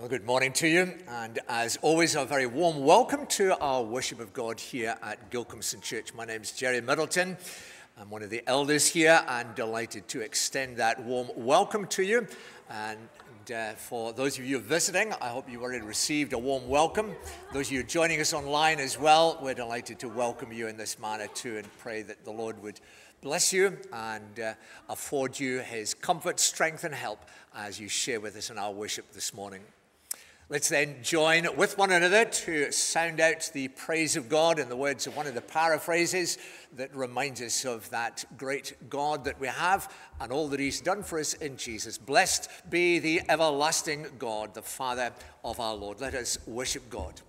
Well, good morning to you, and as always, a very warm welcome to our worship of God here at Gilcomston Church. My name is Jerry Middleton. I'm one of the elders here, and delighted to extend that warm welcome to you. And, uh, for those of you visiting, I hope you've already received a warm welcome. Those of you joining us online as well, we're delighted to welcome you in this manner too, and pray that the Lord would bless you and uh, afford you his comfort, strength, and help as you share with us in our worship this morning. Let's then join with one another to sound out the praise of God in the words of one of the paraphrases that reminds us of that great God that we have and all that He's done for us in Jesus. Blessed be the everlasting God, the Father of our Lord. Let us worship God.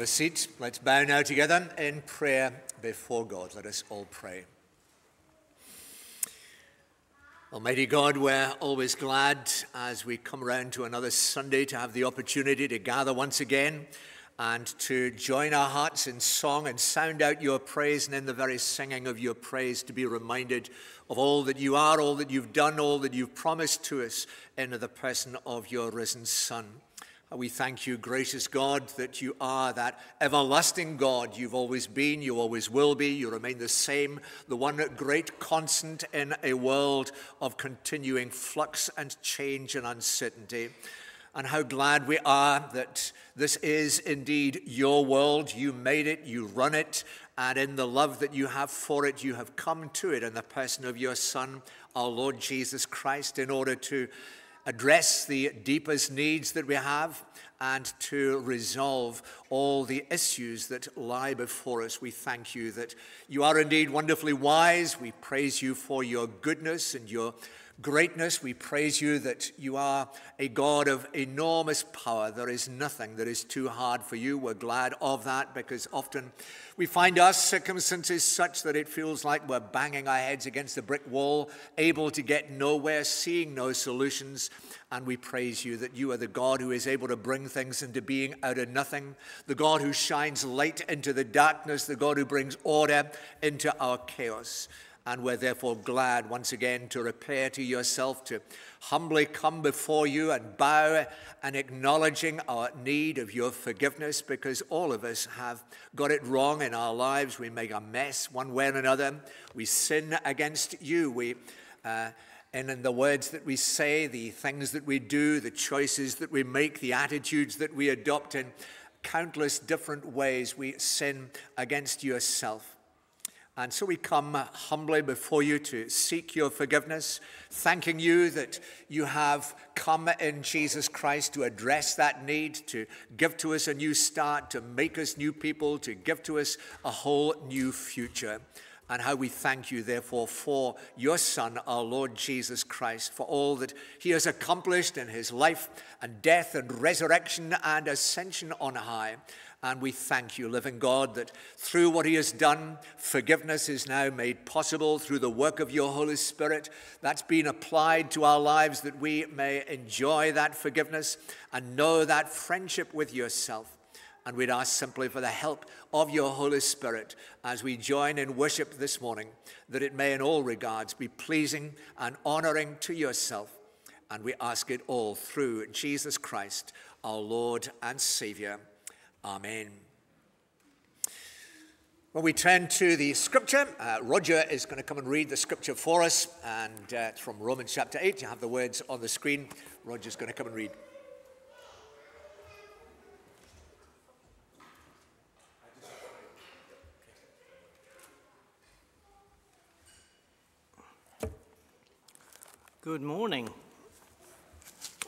Have a seat. Let's bow now together in prayer before God. Let us all pray. Almighty God, we're always glad as we come around to another Sunday to have the opportunity to gather once again and to join our hearts in song and sound out your praise, and in the very singing of your praise, to be reminded of all that you are, all that you've done, all that you've promised to us in the person of your risen Son. We thank you, gracious God, that you are that everlasting God. You've always been, you always will be, you remain the same, the one great constant in a world of continuing flux and change and uncertainty. And how glad we are that this is indeed your world. You made it, you run it, and in the love that you have for it, you have come to it in the person of your Son, our Lord Jesus Christ, in order to address the deepest needs that we have and to resolve all the issues that lie before us. We thank you that you are indeed wonderfully wise. We praise you for your goodness and your greatness. We praise you that you are a God of enormous power. There is nothing that is too hard for you. We're glad of that because often we find our circumstances such that it feels like we're banging our heads against a brick wall, able to get nowhere, seeing no solutions. And we praise you that you are the God who is able to bring things into being out of nothing, the God who shines light into the darkness, the God who brings order into our chaos. And we're therefore glad once again to repair to yourself, to humbly come before you and bow and acknowledging our need of your forgiveness because all of us have got it wrong in our lives. We make a mess one way or another. We sin against you. We. Uh, and in the words that we say, the things that we do, the choices that we make, the attitudes that we adopt, in countless different ways we sin against yourself. And so we come uh, humbly before you to seek your forgiveness, thanking you that you have come in Jesus Christ to address that need, to give to us a new start, to make us new people, to give to us a whole new future and how we thank you, therefore, for your Son, our Lord Jesus Christ, for all that he has accomplished in his life and death and resurrection and ascension on high. And we thank you, living God, that through what he has done, forgiveness is now made possible through the work of your Holy Spirit. That's been applied to our lives that we may enjoy that forgiveness and know that friendship with yourself. And we'd ask simply for the help of your Holy Spirit as we join in worship this morning, that it may in all regards be pleasing and honoring to yourself. And we ask it all through Jesus Christ, our Lord and Savior. Amen. When we turn to the scripture, uh, Roger is going to come and read the scripture for us, and uh, it's from Romans chapter 8. You have the words on the screen. Roger's going to come and read. Good morning.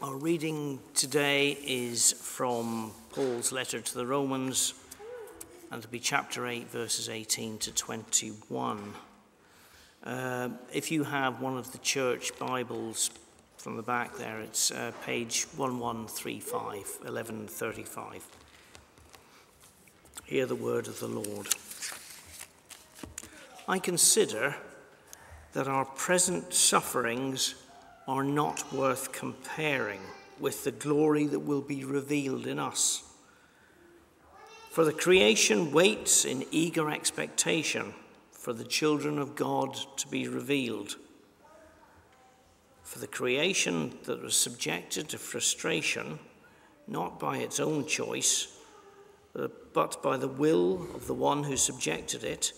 Our reading today is from Paul's letter to the Romans, and it'll be chapter 8, verses 18 to 21. Uh, if you have one of the church Bibles from the back there, it's uh, page 1135, 1135. Hear the word of the Lord. I consider that our present sufferings are not worth comparing with the glory that will be revealed in us. For the creation waits in eager expectation for the children of God to be revealed. For the creation that was subjected to frustration, not by its own choice, uh, but by the will of the one who subjected it,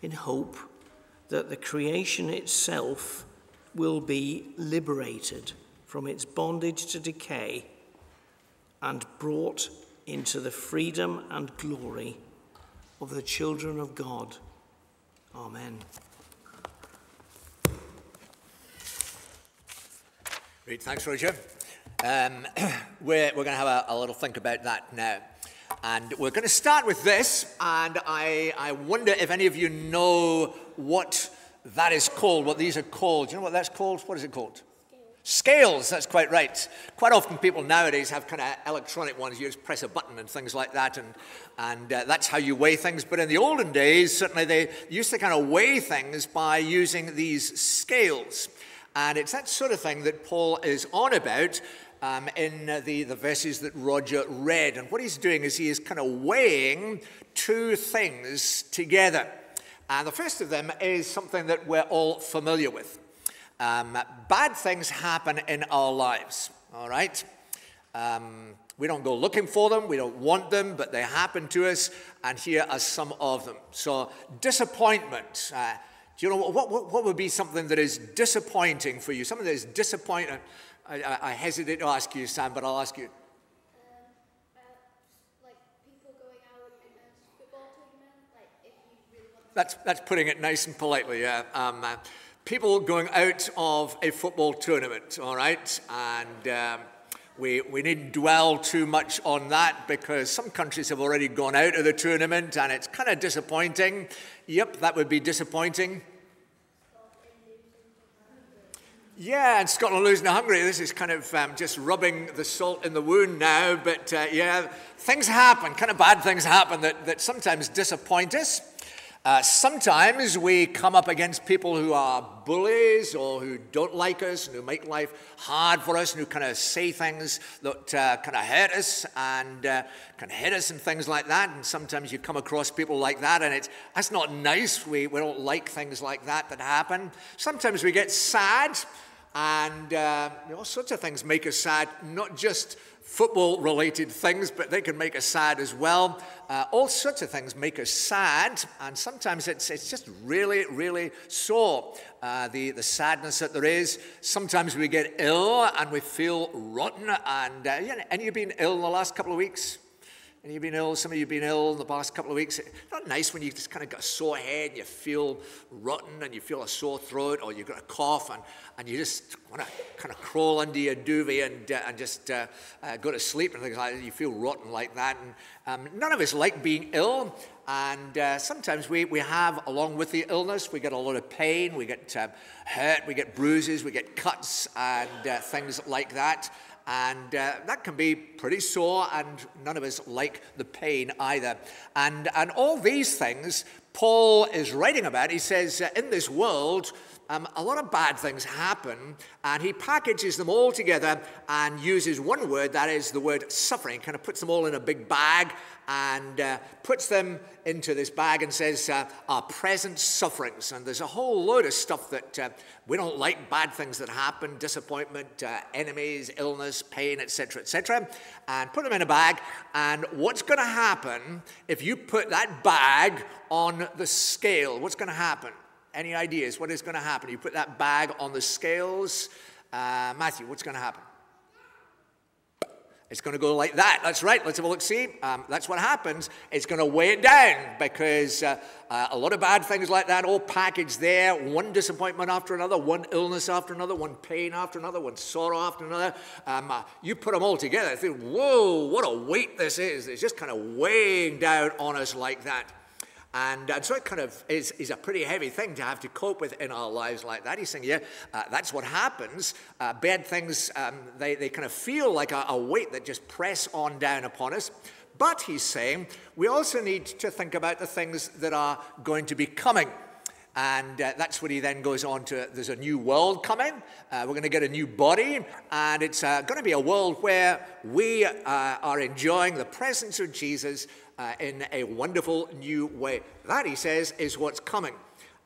in hope that the creation itself will be liberated from its bondage to decay and brought into the freedom and glory of the children of God. Amen. Great, thanks, Roger. Um, we're, we're going to have a, a, little think about that now. And we're going to start with this, and I, I wonder if any of you know what that is called, what these are called. Do you know what that's called? What is it called? Scales, that's quite right. Quite often people nowadays have kind of electronic ones. You just press a button and things like that, and, and uh, that's how you weigh things. But in the olden days, certainly they used to kind of weigh things by using these scales. And it's that sort of thing that Paul is on about um, in the, the verses that Roger read. And what he's doing is he is kind of weighing two things together. And the first of them is something that we're all familiar with. Um, bad things happen in our lives, all right? Um, we don't go looking for them, we don't want them, but they happen to us, and here are some of them. So, disappointment. Uh, do you know what, what, what, would be something that is disappointing for you? Something that is disappointing. I, I, I hesitate to ask you, Sam, but I'll ask you. That's, that's putting it nice and politely, yeah. Um, uh, people going out of a football tournament, all right? And um, we, we needn't dwell too much on that because some countries have already gone out of the tournament and it's kind of disappointing. Yep, that would be disappointing. Yeah, and Scotland losing to Hungary. This is kind of um, just rubbing the salt in the wound now. But uh, yeah, things happen, kind of bad things happen that, that sometimes disappoint us. Uh, sometimes we come up against people who are bullies or who don't like us and who make life hard for us and who kind of say things that uh, kind of hurt us and uh, can hit us and things like that. And sometimes you come across people like that and it's, that's not nice. We, we don't like things like that that happen. Sometimes we get sad and uh, all sorts of things make us sad, not just football related things, but they can make us sad as well. Uh, all sorts of things make us sad, and sometimes it's, it's just really, really sore. Uh, the, the sadness that there is. Sometimes we get ill and we feel rotten. And uh, you know, any of you been ill in the last couple of weeks? And you've been ill, some of you have been ill in the past couple of weeks. It's not nice when you just kind of got a sore head and you feel rotten and you feel a sore throat or you've got a cough and, and you just want to kind of crawl under your duvet and, uh, and just uh, uh, go to sleep and things like that. You feel rotten like that. And um, none of us like being ill. And uh, sometimes we, we have, along with the illness, we get a lot of pain, we get uh, hurt, we get bruises, we get cuts and uh, things like that. And uh, that can be pretty sore, and none of us like the pain either. And, and all these things Paul is writing about, he says, uh, in this world, um, a lot of bad things happen, and he packages them all together and uses one word, that is the word suffering, kind of puts them all in a big bag and uh, puts them into this bag and says, uh, Our present sufferings. And there's a whole load of stuff that uh, we don't like, bad things that happen, disappointment, uh, enemies, illness, pain, etc., etc., and put them in a bag. And what's going to happen if you put that bag on the scale? What's going to happen? Any ideas? What is going to happen? You put that bag on the scales. Uh, Matthew, what's going to happen? It's going to go like that. That's right. Let's have a look. See, um, that's what happens. It's going to weigh it down because uh, uh, a lot of bad things like that all packaged there. One disappointment after another, one illness after another, one pain after another, one sorrow after another. Um, uh, you put them all together. Think, whoa, what a weight this is. It's just kind of weighing down on us like that. And, and so it kind of is, is a pretty heavy thing to have to cope with in our lives like that. He's saying, yeah, uh, that's what happens. Uh, bad things, um, they, they kind of feel like a, a weight that just press on down upon us. But he's saying we also need to think about the things that are going to be coming. And uh, that's what he then goes on to. There's a new world coming. Uh, we're going to get a new body. And it's uh, going to be a world where we uh, are enjoying the presence of Jesus uh, in a wonderful new way. That, he says, is what's coming.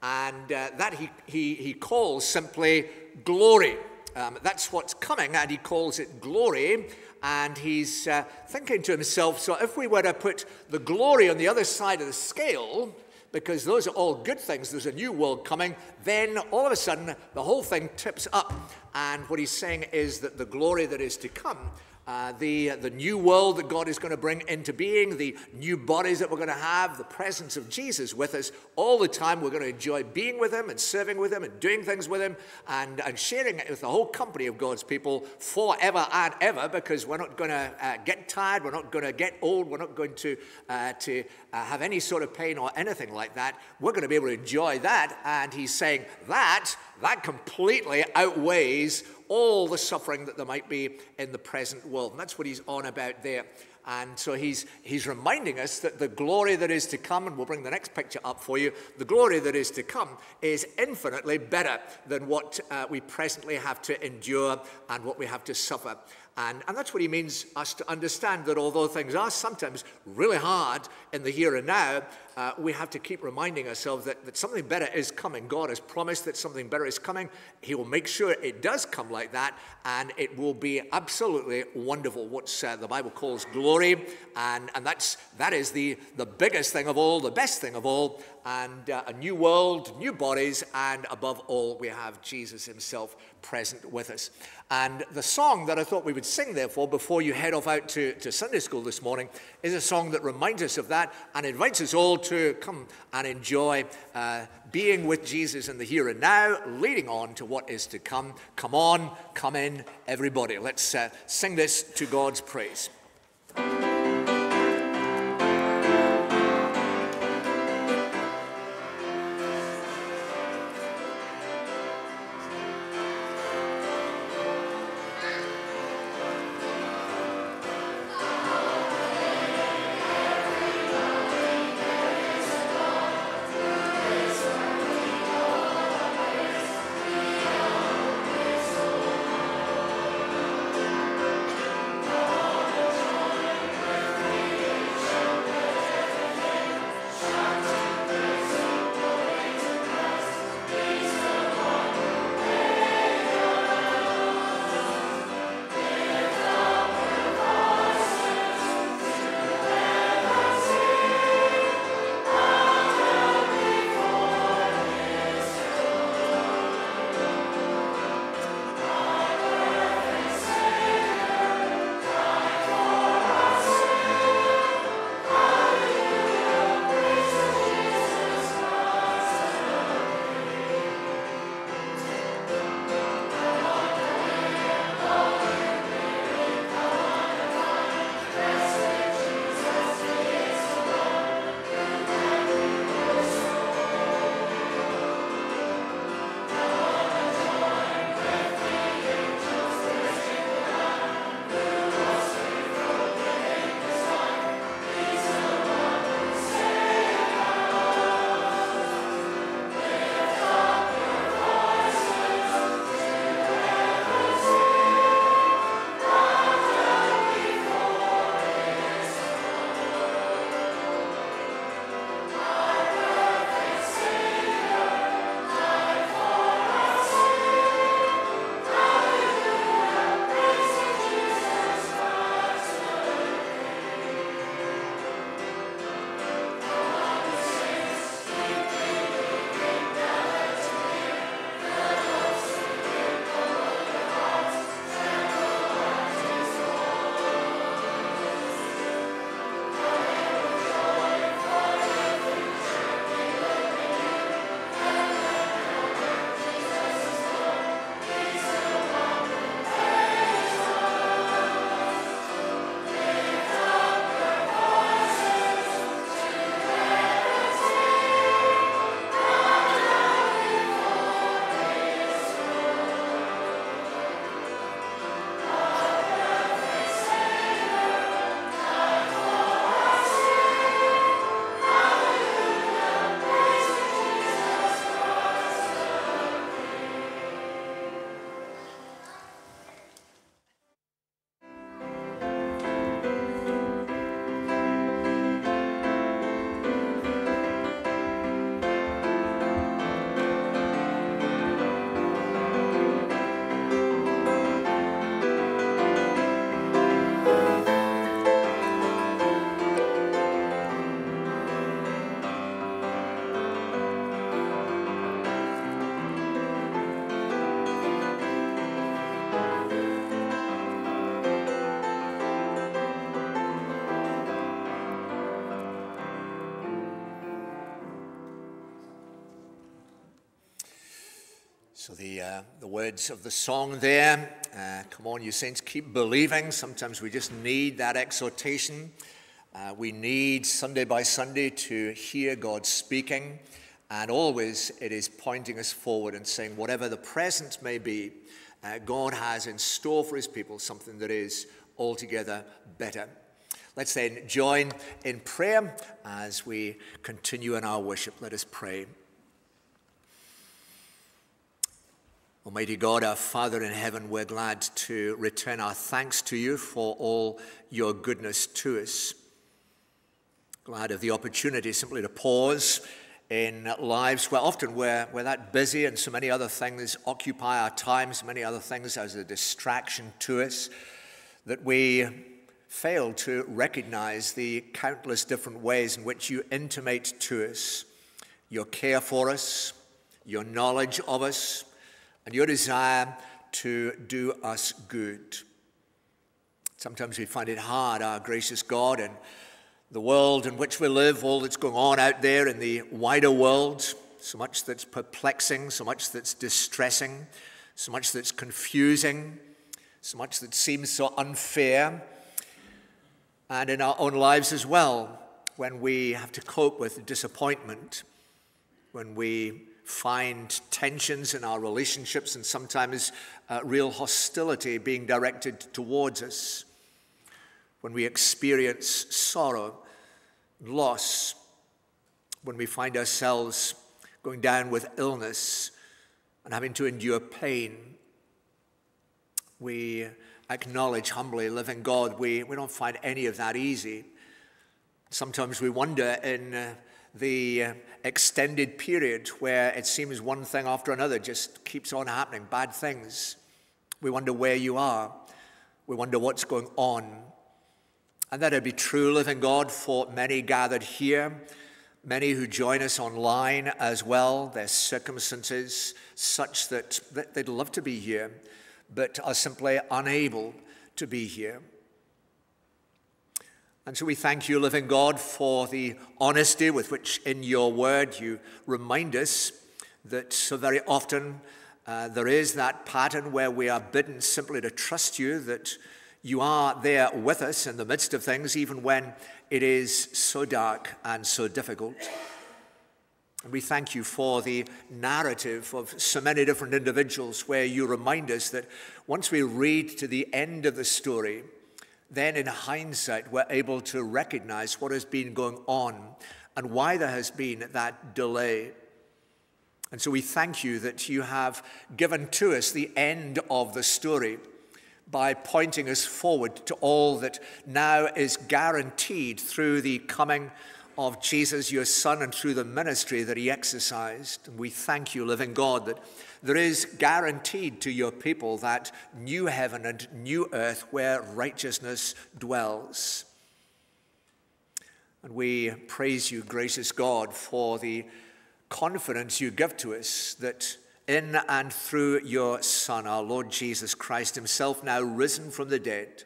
And uh, that he, he, he calls simply glory. Um, that's what's coming, and he calls it glory. And he's thinking to himself so if we were to put the glory on the other side of the scale, because those are all good things, there's a new world coming, then all of a sudden the whole thing tips up. And what he's saying is that the glory that is to come uh, the, the new world that God is going to bring into being, the new bodies that we're going to have, the presence of Jesus with us all the time. We're going to enjoy being with Him and serving with Him and doing things with Him and, and sharing it with the whole company of God's people forever and ever because we're not going to uh, get tired, we're not going to get old, we're not going to, uh, to uh, have any sort of pain or anything like that. We're going to be able to enjoy that. And He's saying that, that completely outweighs all the suffering that there might be in the present world. And that's what he's on about there. And so he's, he's reminding us that the glory that is to come, and we'll bring the next picture up for you, the glory that is to come is infinitely better than what uh, we presently have to endure and what we have to suffer. And, and that's what he means us to understand that although things are sometimes really hard in the here and now, uh, we have to keep reminding ourselves that, that something better is coming. God has promised that something better is coming. He will make sure it does come like that, and it will be absolutely wonderful. What uh, the Bible calls glory, and, and that's, that is the, the biggest thing of all, the best thing of all, and uh, a new world, new bodies, and above all, we have Jesus himself present with us. And the song that I thought we would sing, therefore, before you head off out to, to Sunday school this morning, is a song that reminds us of that and invites us all to come and enjoy uh, being with Jesus in the here and now, leading on to what is to come. Come on, come in, everybody. Let's uh, sing this to God's praise. Words of the song there uh, come on, you saints, keep believing. Sometimes we just need that exhortation. Uh, we need Sunday by Sunday to hear God speaking. And always it is pointing us forward and saying, whatever the present may be, uh, God has in store for his people something that is altogether better. Let's then join in prayer as we continue in our worship. Let us pray. Almighty God, our Father in heaven, we're glad to return our thanks to you for all your goodness to us. Glad of the opportunity simply to pause in lives where often we're, we're that busy and so many other things occupy our time, so many other things as a distraction to us, that we fail to recognize the countless different ways in which you intimate to us your care for us, your knowledge of us and your desire to do us good. Sometimes we find it hard, our gracious God, and the world in which we live, all that's going on out there in the wider world, so much that's perplexing, so much that's distressing, so much that's confusing, so much that seems so unfair, and in our own lives as well, when we have to cope with disappointment, when we find tensions in our relationships and sometimes uh, real hostility being directed towards us. When we experience sorrow, loss, when we find ourselves going down with illness and having to endure pain, we acknowledge humbly, living God, we, we don't find any of that easy. Sometimes we wonder in uh, the uh, extended period where it seems one thing after another just keeps on happening, bad things. We wonder where you are. We wonder what's going on. And that would be true, living God, for many gathered here, many who join us online as well. Their circumstances such that they'd love to be here, but are simply unable to be here. And so we thank you, living God, for the honesty with which in your word you remind us that so very often uh, there is that pattern where we are bidden simply to trust you, that you are there with us in the midst of things, even when it is so dark and so difficult. And we thank you for the narrative of so many different individuals where you remind us that once we read to the end of the story, then in hindsight, we're able to recognize what has been going on and why there has been that delay. And so we thank you that you have given to us the end of the story by pointing us forward to all that now is guaranteed through the coming of Jesus, your Son, and through the ministry that he exercised. And we thank you, living God, that there is guaranteed to your people that new heaven and new earth where righteousness dwells. And we praise you, gracious God, for the confidence you give to us that in and through your Son, our Lord Jesus Christ, Himself now risen from the dead,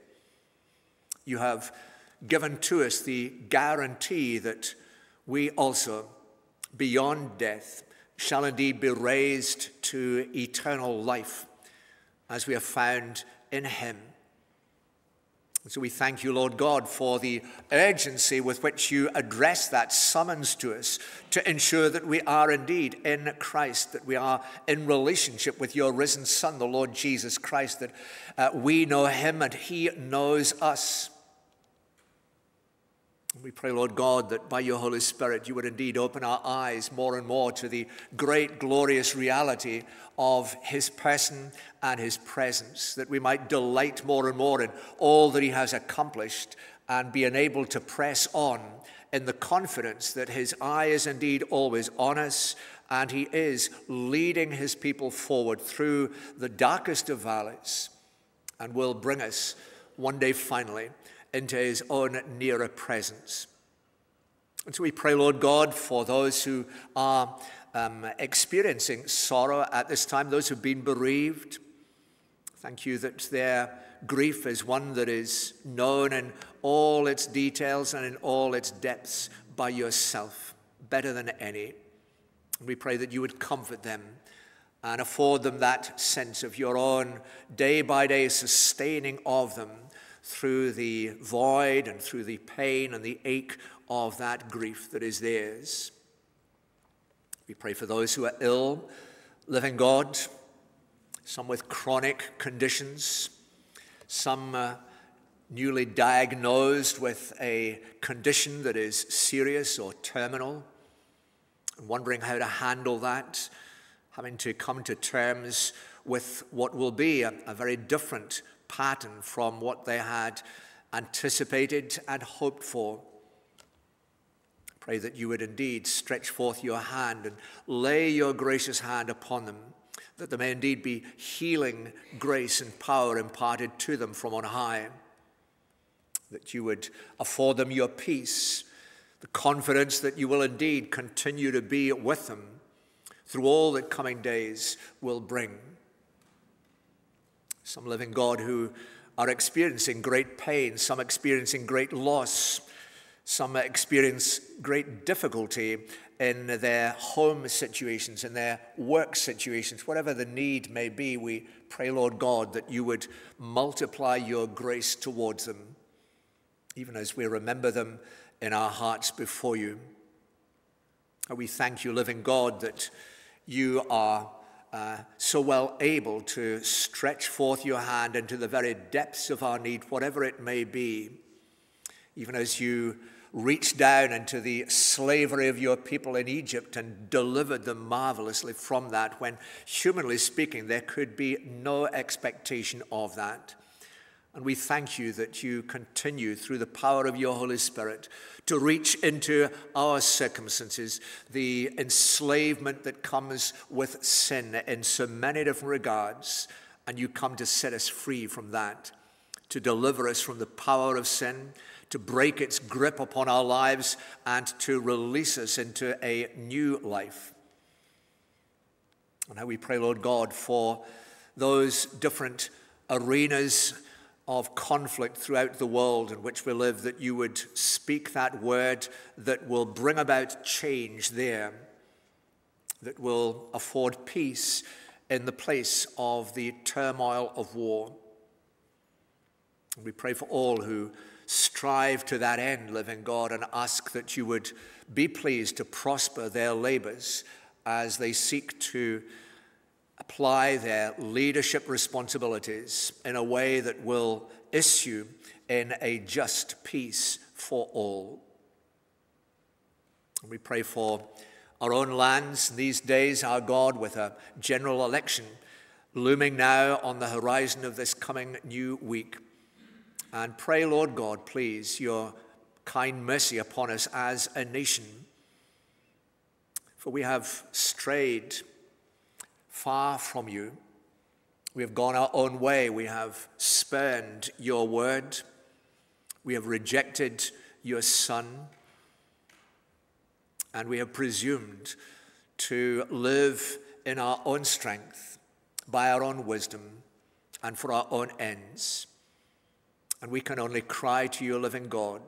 you have given to us the guarantee that we also, beyond death, shall indeed be raised to eternal life as we are found in him. And so we thank you, Lord God, for the urgency with which you address that summons to us to ensure that we are indeed in Christ, that we are in relationship with your risen Son, the Lord Jesus Christ, that uh, we know him and he knows us. We pray, Lord God, that by your Holy Spirit you would indeed open our eyes more and more to the great, glorious reality of his person and his presence, that we might delight more and more in all that he has accomplished and be enabled to press on in the confidence that his eye is indeed always on us and he is leading his people forward through the darkest of valleys and will bring us one day finally into his own nearer presence. And so we pray, Lord God, for those who are um, experiencing sorrow at this time, those who've been bereaved. Thank you that their grief is one that is known in all its details and in all its depths by yourself, better than any. We pray that you would comfort them and afford them that sense of your own day by day sustaining of them through the void and through the pain and the ache of that grief that is theirs. We pray for those who are ill, living God, some with chronic conditions, some uh, newly diagnosed with a condition that is serious or terminal, wondering how to handle that, having to come to terms with what will be a, a very different pattern from what they had anticipated and hoped for. Pray that you would indeed stretch forth your hand and lay your gracious hand upon them, that there may indeed be healing grace and power imparted to them from on high, that you would afford them your peace, the confidence that you will indeed continue to be with them through all that coming days will bring. Some living God who are experiencing great pain, some experiencing great loss, some experience great difficulty in their home situations, in their work situations, whatever the need may be. We pray, Lord God, that you would multiply your grace towards them, even as we remember them in our hearts before you. And we thank you, living God, that you are uh, so well able to stretch forth your hand into the very depths of our need, whatever it may be, even as you reached down into the slavery of your people in Egypt and delivered them marvelously from that, when, humanly speaking, there could be no expectation of that. And we thank you that you continue through the power of your Holy Spirit to reach into our circumstances, the enslavement that comes with sin in so many different regards. And you come to set us free from that, to deliver us from the power of sin, to break its grip upon our lives and to release us into a new life. And now we pray, Lord God, for those different arenas of conflict throughout the world in which we live, that you would speak that word that will bring about change there, that will afford peace in the place of the turmoil of war. We pray for all who strive to that end, living God, and ask that you would be pleased to prosper their labors as they seek to apply their leadership responsibilities in a way that will issue in a just peace for all. We pray for our own lands these days, our God, with a general election looming now on the horizon of this coming new week. And pray, Lord God, please, your kind mercy upon us as a nation. For we have strayed far from you. We have gone our own way. We have spurned your word. We have rejected your Son. And we have presumed to live in our own strength, by our own wisdom, and for our own ends. And we can only cry to you, living God,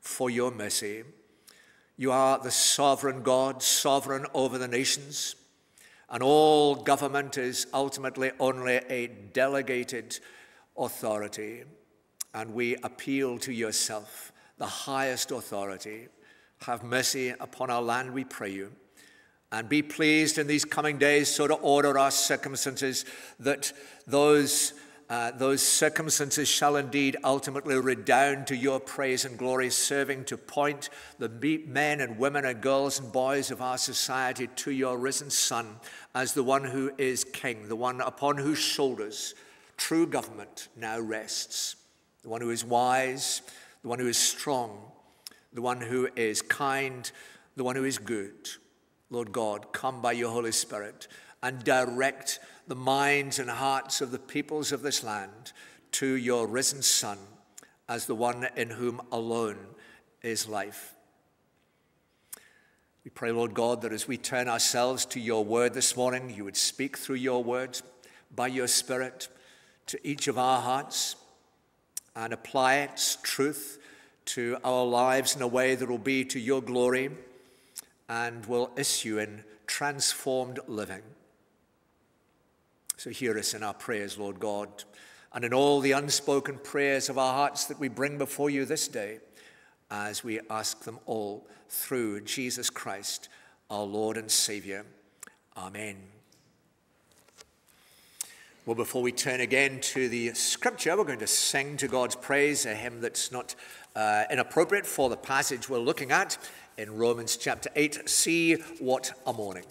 for your mercy. You are the sovereign God, sovereign over the nations, and all government is ultimately only a delegated authority. And we appeal to yourself, the highest authority. Have mercy upon our land, we pray you. And be pleased in these coming days so to order our circumstances that those uh, those circumstances shall indeed ultimately redound to your praise and glory, serving to point the men and women and girls and boys of our society to your risen Son as the one who is King, the one upon whose shoulders true government now rests, the one who is wise, the one who is strong, the one who is kind, the one who is good. Lord God, come by your Holy Spirit and direct the minds and hearts of the peoples of this land to your risen Son as the one in whom alone is life. We pray, Lord God, that as we turn ourselves to your word this morning, you would speak through your word by your Spirit to each of our hearts and apply its truth to our lives in a way that will be to your glory and will issue in transformed living. So hear us in our prayers, Lord God, and in all the unspoken prayers of our hearts that we bring before you this day, as we ask them all through Jesus Christ, our Lord and Savior. Amen. Well, before we turn again to the scripture, we're going to sing to God's praise, a hymn that's not uh, inappropriate for the passage we're looking at in Romans chapter 8. See what a morning.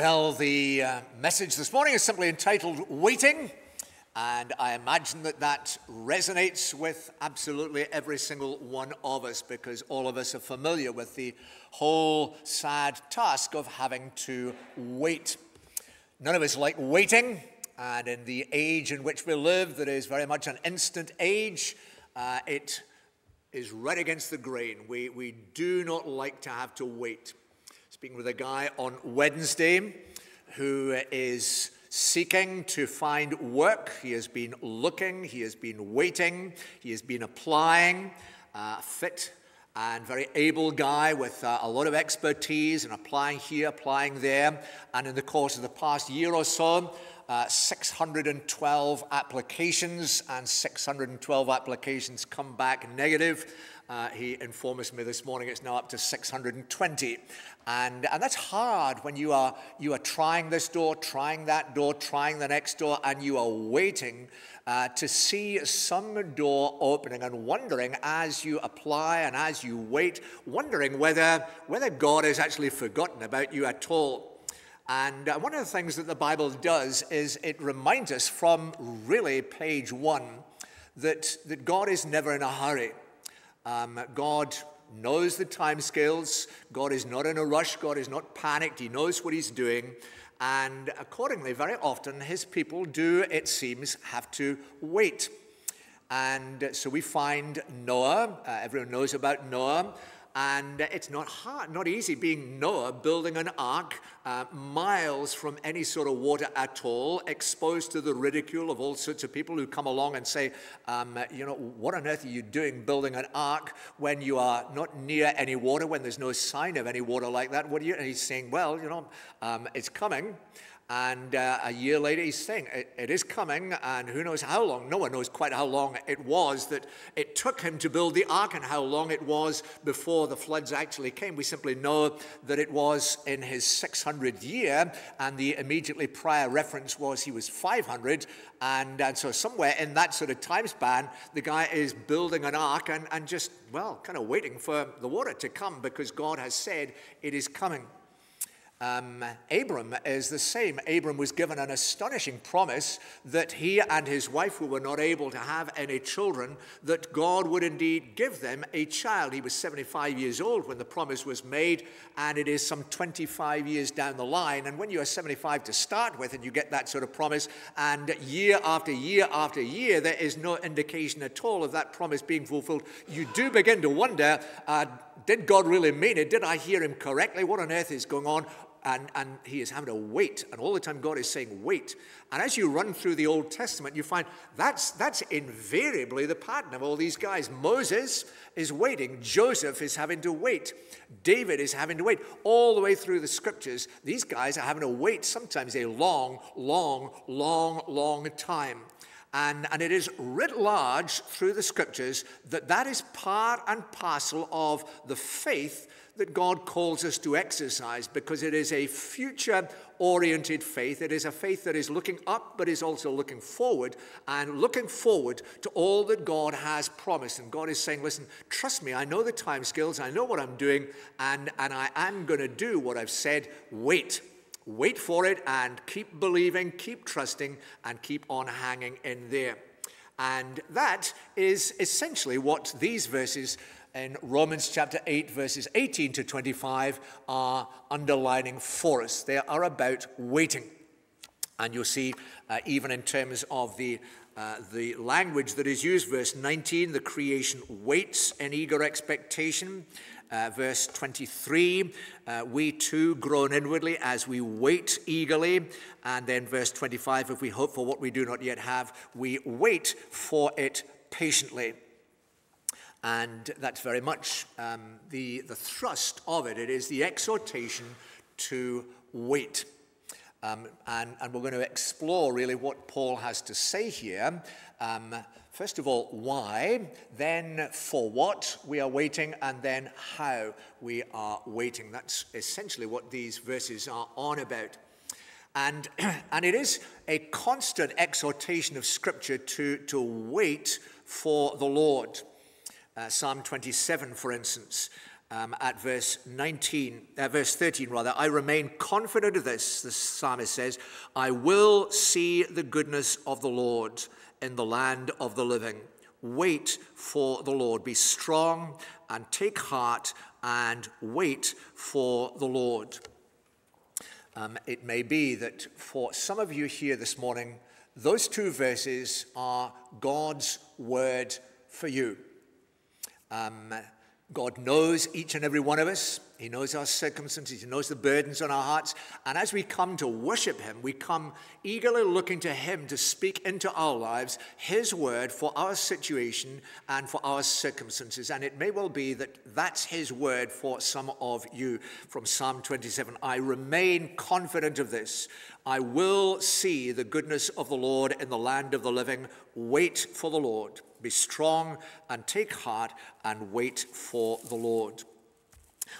Well, the uh, message this morning is simply entitled Waiting, and I imagine that that resonates with absolutely every single one of us because all of us are familiar with the whole sad task of having to wait. None of us like waiting, and in the age in which we live, that is very much an instant age, uh, it is right against the grain. We, we do not like to have to wait speaking with a guy on Wednesday who is seeking to find work. He has been looking, he has been waiting, he has been applying. Uh, fit and very able guy with uh, a lot of expertise and applying here, applying there. And in the course of the past year or so, uh, 612 applications, and 612 applications come back negative. Uh, he informs me this morning it's now up to 620. And, and that's hard when you are, you are trying this door, trying that door, trying the next door, and you are waiting uh, to see some door opening and wondering as you apply and as you wait, wondering whether, whether God has actually forgotten about you at all. And uh, one of the things that the Bible does is it reminds us from really page one that, that God is never in a hurry. Um, God knows the timescales. God is not in a rush. God is not panicked. He knows what he's doing. And accordingly, very often, his people do, it seems, have to wait. And so we find Noah. Uh, everyone knows about Noah. And it's not hard, not easy being Noah building an ark uh, miles from any sort of water at all, exposed to the ridicule of all sorts of people who come along and say, um, you know, what on earth are you doing building an ark when you are not near any water, when there's no sign of any water like that? What are you? And he's saying, well, you know, um, it's coming. And uh, a year later, he's saying it, it is coming, and who knows how long. No one knows quite how long it was that it took him to build the ark and how long it was before the floods actually came. We simply know that it was in his 600th year, and the immediately prior reference was he was 500. And, and so, somewhere in that sort of time span, the guy is building an ark and, and just, well, kind of waiting for the water to come because God has said it is coming. Um, Abram is the same. Abram was given an astonishing promise that he and his wife, who were not able to have any children, that God would indeed give them a child. He was 75 years old when the promise was made, and it is some 25 years down the line. And when you are 75 to start with, and you get that sort of promise, and year after year after year, there is no indication at all of that promise being fulfilled, you do begin to wonder. Uh, did God really mean it? Did I hear him correctly? What on earth is going on? And, and he is having to wait. And all the time, God is saying, wait. And as you run through the Old Testament, you find that's, that's invariably the pattern of all these guys. Moses is waiting, Joseph is having to wait, David is having to wait. All the way through the scriptures, these guys are having to wait sometimes a long, long, long, long time. And, and it is writ large through the scriptures that that is part and parcel of the faith that God calls us to exercise because it is a future oriented faith. It is a faith that is looking up but is also looking forward and looking forward to all that God has promised. And God is saying, listen, trust me, I know the time skills, I know what I'm doing, and, and I am going to do what I've said. Wait. Wait for it and keep believing, keep trusting, and keep on hanging in there. And that is essentially what these verses in Romans chapter 8, verses 18 to 25, are underlining for us. They are about waiting. And you'll see, uh, even in terms of the, uh, the language that is used, verse 19, the creation waits in eager expectation. Uh, verse 23, uh, we too groan inwardly as we wait eagerly. And then verse 25, if we hope for what we do not yet have, we wait for it patiently. And that's very much um, the, the thrust of it. It is the exhortation to wait. Um, and, and, we're going to explore really what Paul has to say here. Um, first of all, why, then for what we are waiting, and then how we are waiting. That's essentially what these verses are on about. And, and it is a constant exhortation of Scripture to, to wait for the Lord. Uh, Psalm 27, for instance, um, at verse 19, uh, verse 13 rather, I remain confident of this, the psalmist says, I will see the goodness of the Lord in the land of the living. Wait for the Lord. Be strong and take heart and wait for the Lord. Um, it may be that for some of you here this morning, those two verses are God's word for you. Um, God knows each and every one of us. He knows our circumstances. He knows the burdens on our hearts. And as we come to worship Him, we come eagerly looking to Him to speak into our lives His word for our situation and for our circumstances. And it may well be that that's His word for some of you. From Psalm 27 I remain confident of this. I will see the goodness of the Lord in the land of the living. Wait for the Lord. Be strong and take heart and wait for the Lord.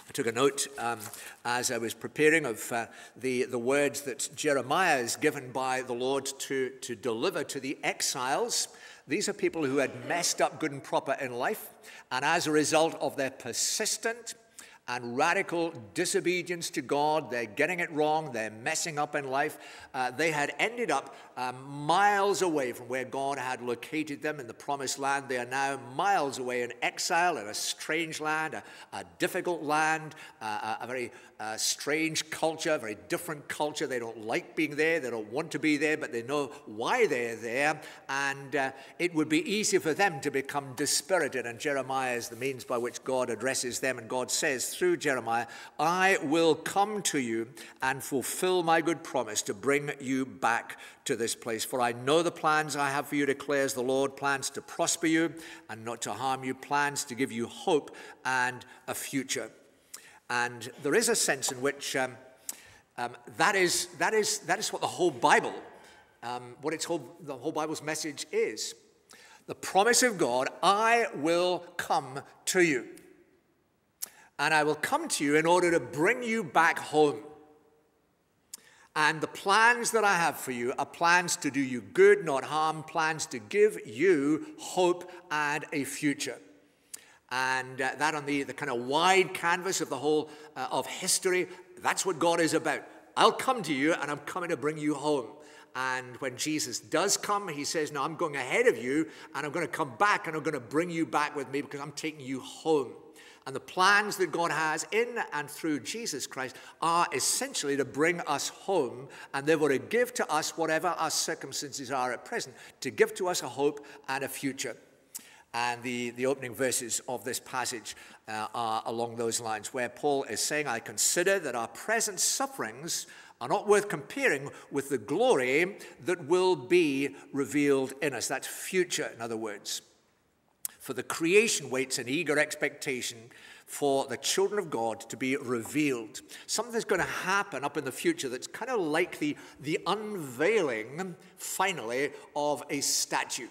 I took a note um, as I was preparing of uh, the, the words that Jeremiah is given by the Lord to, to deliver to the exiles. These are people who had messed up good and proper in life, and as a result of their persistent and radical disobedience to God. They're getting it wrong. They're messing up in life. Uh, they had ended up um, miles away from where God had located them in the promised land. They are now miles away in exile in a strange land, a, a difficult land, uh, a, a very uh, strange culture, very different culture. They don't like being there. They don't want to be there, but they know why they're there. And uh, it would be easy for them to become dispirited. And Jeremiah is the means by which God addresses them. And God says, through Jeremiah, I will come to you and fulfill my good promise to bring you back to this place. For I know the plans I have for you, declares the Lord plans to prosper you and not to harm you, plans to give you hope and a future. And there is a sense in which um, Um, that, is, that, is, that is what the whole Bible, um, what its whole, the whole Bible's message is. The promise of God, I will come to you. And I will come to you in order to bring you back home. And the plans that I have for you are plans to do you good, not harm, plans to give you hope and a future. And uh, that on the, the kind of wide canvas of the whole uh, of history, that's what God is about. I'll come to you and I'm coming to bring you home. And when Jesus does come, he says, No, I'm going ahead of you and I'm going to come back and I'm going to bring you back with me because I'm taking you home. And the plans that God has in and through Jesus Christ are essentially to bring us home and therefore to give to us whatever our circumstances are at present, to give to us a hope and a future. And the, the opening verses of this passage uh, are along those lines, where Paul is saying, I consider that our present sufferings are not worth comparing with the glory that will be revealed in us. That's future, in other words. For the creation waits in eager expectation for the children of God to be revealed. Something's going to happen up in the future that's kind of like the, the unveiling, finally, of a statue.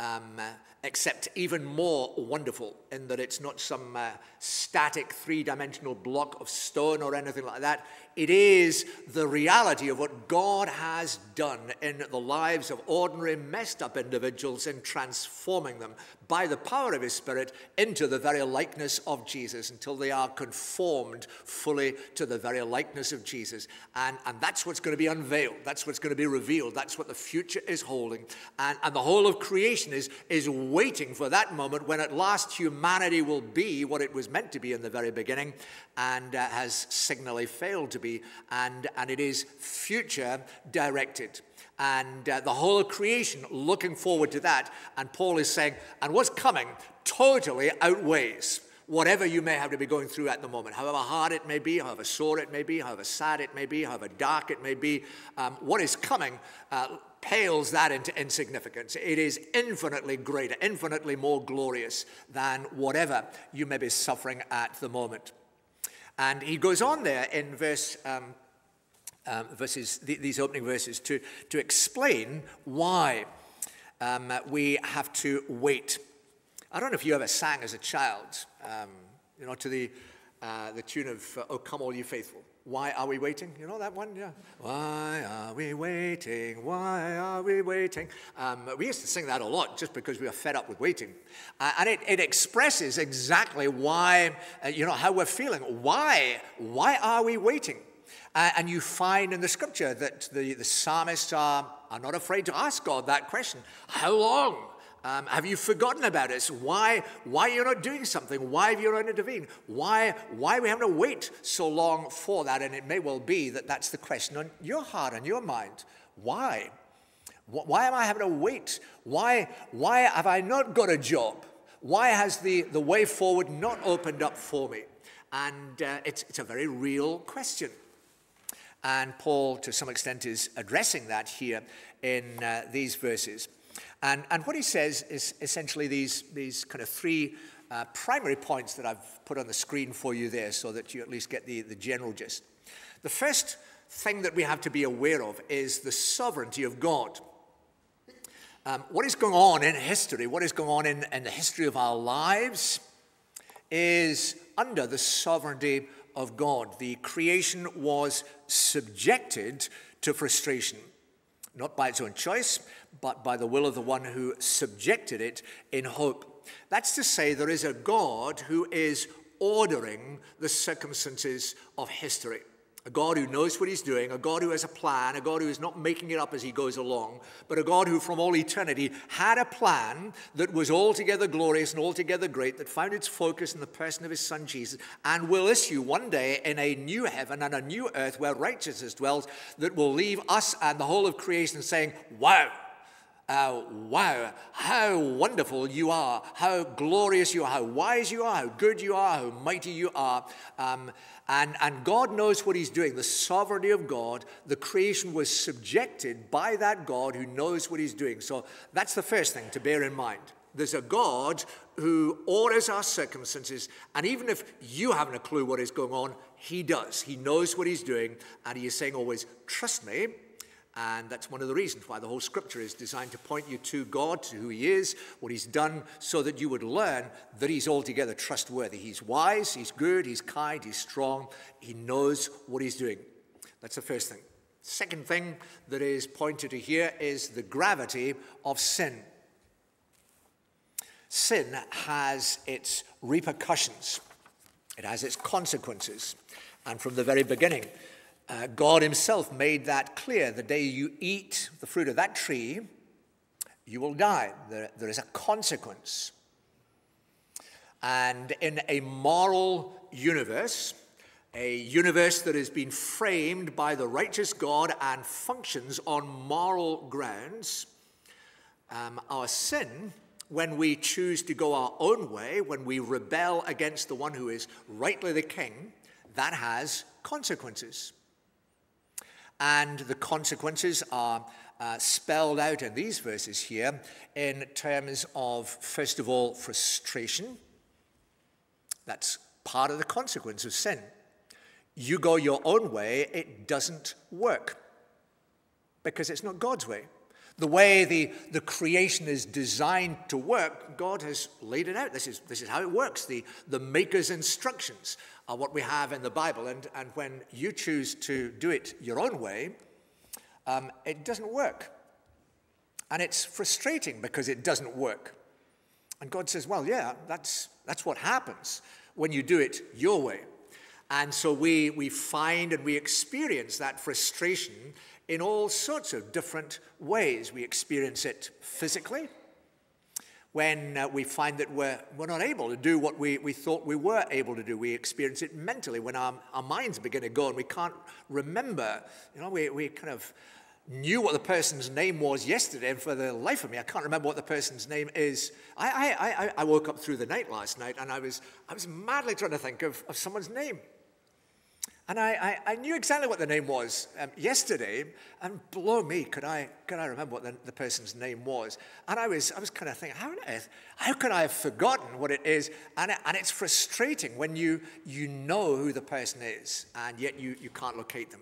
Um, except even more wonderful in that it's not some uh, static three dimensional block of stone or anything like that. It is the reality of what God has done in the lives of ordinary, messed up individuals in transforming them by the power of His Spirit into the very likeness of Jesus until they are conformed fully to the very likeness of Jesus. And, and that's what's going to be unveiled. That's what's going to be revealed. That's what the future is holding. And, and the whole of creation is, is waiting for that moment when at last humanity will be what it was meant to be in the very beginning and uh, has signally failed to be. And, and it is future directed and uh, the whole of creation looking forward to that. And Paul is saying, and what's coming totally outweighs whatever you may have to be going through at the moment, however hard it may be, however sore it may be, however sad it may be, however dark it may be, um, what is coming uh, pales that into insignificance. It is infinitely greater, infinitely more glorious than whatever you may be suffering at the moment. And he goes on there in verse um, um, verses, th- these opening verses to, to explain why um, we have to wait. I don't know if you ever sang as a child, um, you know, to the, uh, the tune of uh, Oh Come All You Faithful. Why are we waiting? You know that one? Yeah. Why are we waiting? Why are we waiting? Um, we used to sing that a lot just because we were fed up with waiting. Uh, and it, it, expresses exactly why, uh, you know, how we're feeling. Why? Why are we waiting? Uh, and you find in the scripture that the, the psalmists are, are not afraid to ask God that question How long? Um, have you forgotten about us? Why, why you're not doing something? Why have you not intervened? Why, why are we having to wait so long for that? And it may well be that that's the question on your heart and your mind. Why? Why am I having to wait? Why, why have I not got a job? Why has the, the way forward not opened up for me? And uh, it's, it's a very real question. And Paul, to some extent, is addressing that here in uh, these verses. And, and what he says is essentially these, these kind of three uh, primary points that I've put on the screen for you there so that you at least get the, the general gist. The first thing that we have to be aware of is the sovereignty of God. Um, what is going on in history, what is going on in, in the history of our lives, is under the sovereignty of God. The creation was subjected to frustration, not by its own choice, but by the will of the one who subjected it in hope. That's to say, there is a God who is ordering the circumstances of history a God who knows what he's doing, a God who has a plan, a God who is not making it up as he goes along, but a God who from all eternity had a plan that was altogether glorious and altogether great, that found its focus in the person of his son Jesus, and will issue one day in a new heaven and a new earth where righteousness dwells, that will leave us and the whole of creation saying, Wow! Uh, wow, how wonderful you are, how glorious you are, how wise you are, how good you are, how mighty you are. Um, and, and God knows what He's doing. The sovereignty of God, the creation was subjected by that God who knows what He's doing. So that's the first thing to bear in mind. There's a God who orders our circumstances. And even if you haven't a clue what is going on, He does. He knows what He's doing. And He is saying always, Trust me. And that's one of the reasons why the whole scripture is designed to point you to God, to who He is, what He's done, so that you would learn that He's altogether trustworthy. He's wise, He's good, He's kind, He's strong, He knows what He's doing. That's the first thing. Second thing that is pointed to here is the gravity of sin. Sin has its repercussions, it has its consequences. And from the very beginning, uh, God Himself made that clear. The day you eat the fruit of that tree, you will die. There, there is a consequence. And in a moral universe, a universe that has been framed by the righteous God and functions on moral grounds, um, our sin, when we choose to go our own way, when we rebel against the one who is rightly the king, that has consequences. And the consequences are uh, spelled out in these verses here in terms of, first of all, frustration. That's part of the consequence of sin. You go your own way, it doesn't work because it's not God's way. The way the, the creation is designed to work, God has laid it out. This is, this is how it works. The, the maker's instructions are what we have in the Bible. And, and when you choose to do it your own way, um, it doesn't work. And it's frustrating because it doesn't work. And God says, well, yeah, that's, that's what happens when you do it your way. And so we, we find and we experience that frustration in all sorts of different ways. We experience it physically, when uh, we find that we're, we're not able to do what we, we thought we were able to do. We experience it mentally when our, our minds begin to go and we can't remember. You know, we, we kind of knew what the person's name was yesterday, and for the life of me, I can't remember what the person's name is. I, I, I, I woke up through the night last night and I was, I was madly trying to think of, of someone's name. And I, I, I, knew exactly what the name was um, yesterday, and blow me, could I, could I remember what the, the person's name was? And I was, I was kind of thinking, how on earth, how could I have forgotten what it is? And, it, and it's frustrating when you, you know who the person is, and yet you, you can't locate them.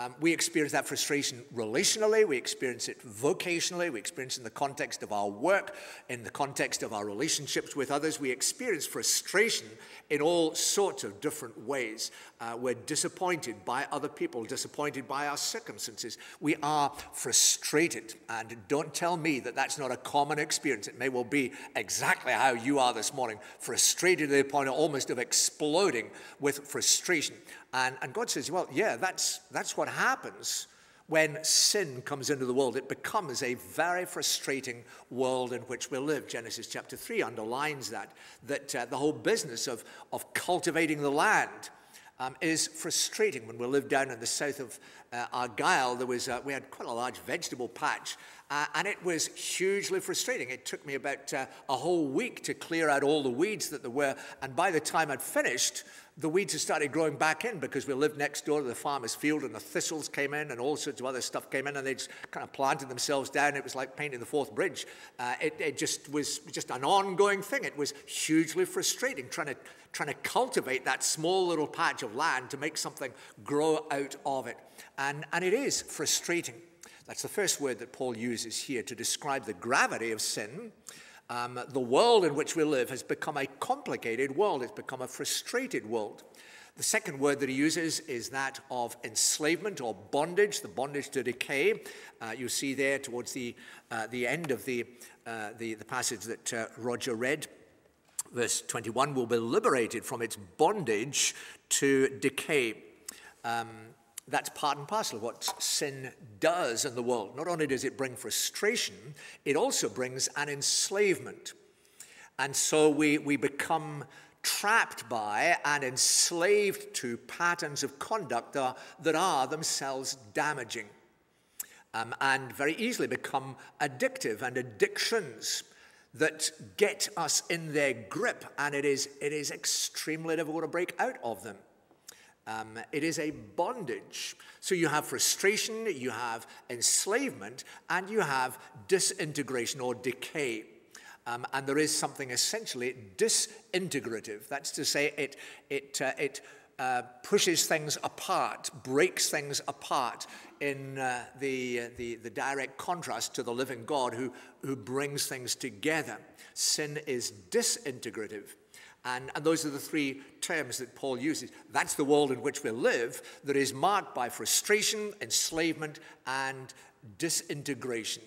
Um, we experience that frustration relationally, we experience it vocationally, we experience it in the context of our work, in the context of our relationships with others. We experience frustration in all sorts of different ways. Uh, we're disappointed by other people, disappointed by our circumstances. We are frustrated. And don't tell me that that's not a common experience. It may well be exactly how you are this morning, frustrated to the point almost of exploding with frustration. And, and God says, well, yeah, that's, that's what happens when sin comes into the world. It becomes a very frustrating world in which we live. Genesis chapter 3 underlines that, that uh, the whole business of, of cultivating the land um, is frustrating. When we lived down in the south of uh, Argyll, there was, uh, we had quite a large vegetable patch, uh, and it was hugely frustrating. It took me about uh, a whole week to clear out all the weeds that there were, and by the time I'd finished, the weeds had started growing back in because we lived next door to the farmer's field and the thistles came in and all sorts of other stuff came in and they just kind of planted themselves down. It was like painting the Forth Bridge. Uh, it, it, just was just an ongoing thing. It was hugely frustrating trying to, trying to cultivate that small little patch of land to make something grow out of it. And, and it is frustrating. That's the first word that Paul uses here to describe the gravity of sin. Um, the world in which we live has become a complicated world, it's become a frustrated world. The second word that he uses is that of enslavement or bondage, the bondage to decay. Uh, you see there towards the, uh, the end of the, uh, the, the, passage that uh, Roger read. Verse 21 will be liberated from its bondage to decay. Um, that's part and parcel of what sin does in the world. Not only does it bring frustration, it also brings an enslavement. And so we, we become trapped by and enslaved to patterns of conduct that are, that are themselves damaging um, and very easily become addictive and addictions that get us in their grip and it is, it is extremely difficult to break out of them. Um, it is a bondage. So you have frustration, you have enslavement, and you have disintegration or decay. Um, and there is something essentially disintegrative. That's to say, it, it, uh, it uh, pushes things apart, breaks things apart in uh, the, uh, the, the direct contrast to the living God who, who brings things together. Sin is disintegrative. And, and, those are the three terms that Paul uses. That's the world in which we live that is marked by frustration, enslavement, and disintegration.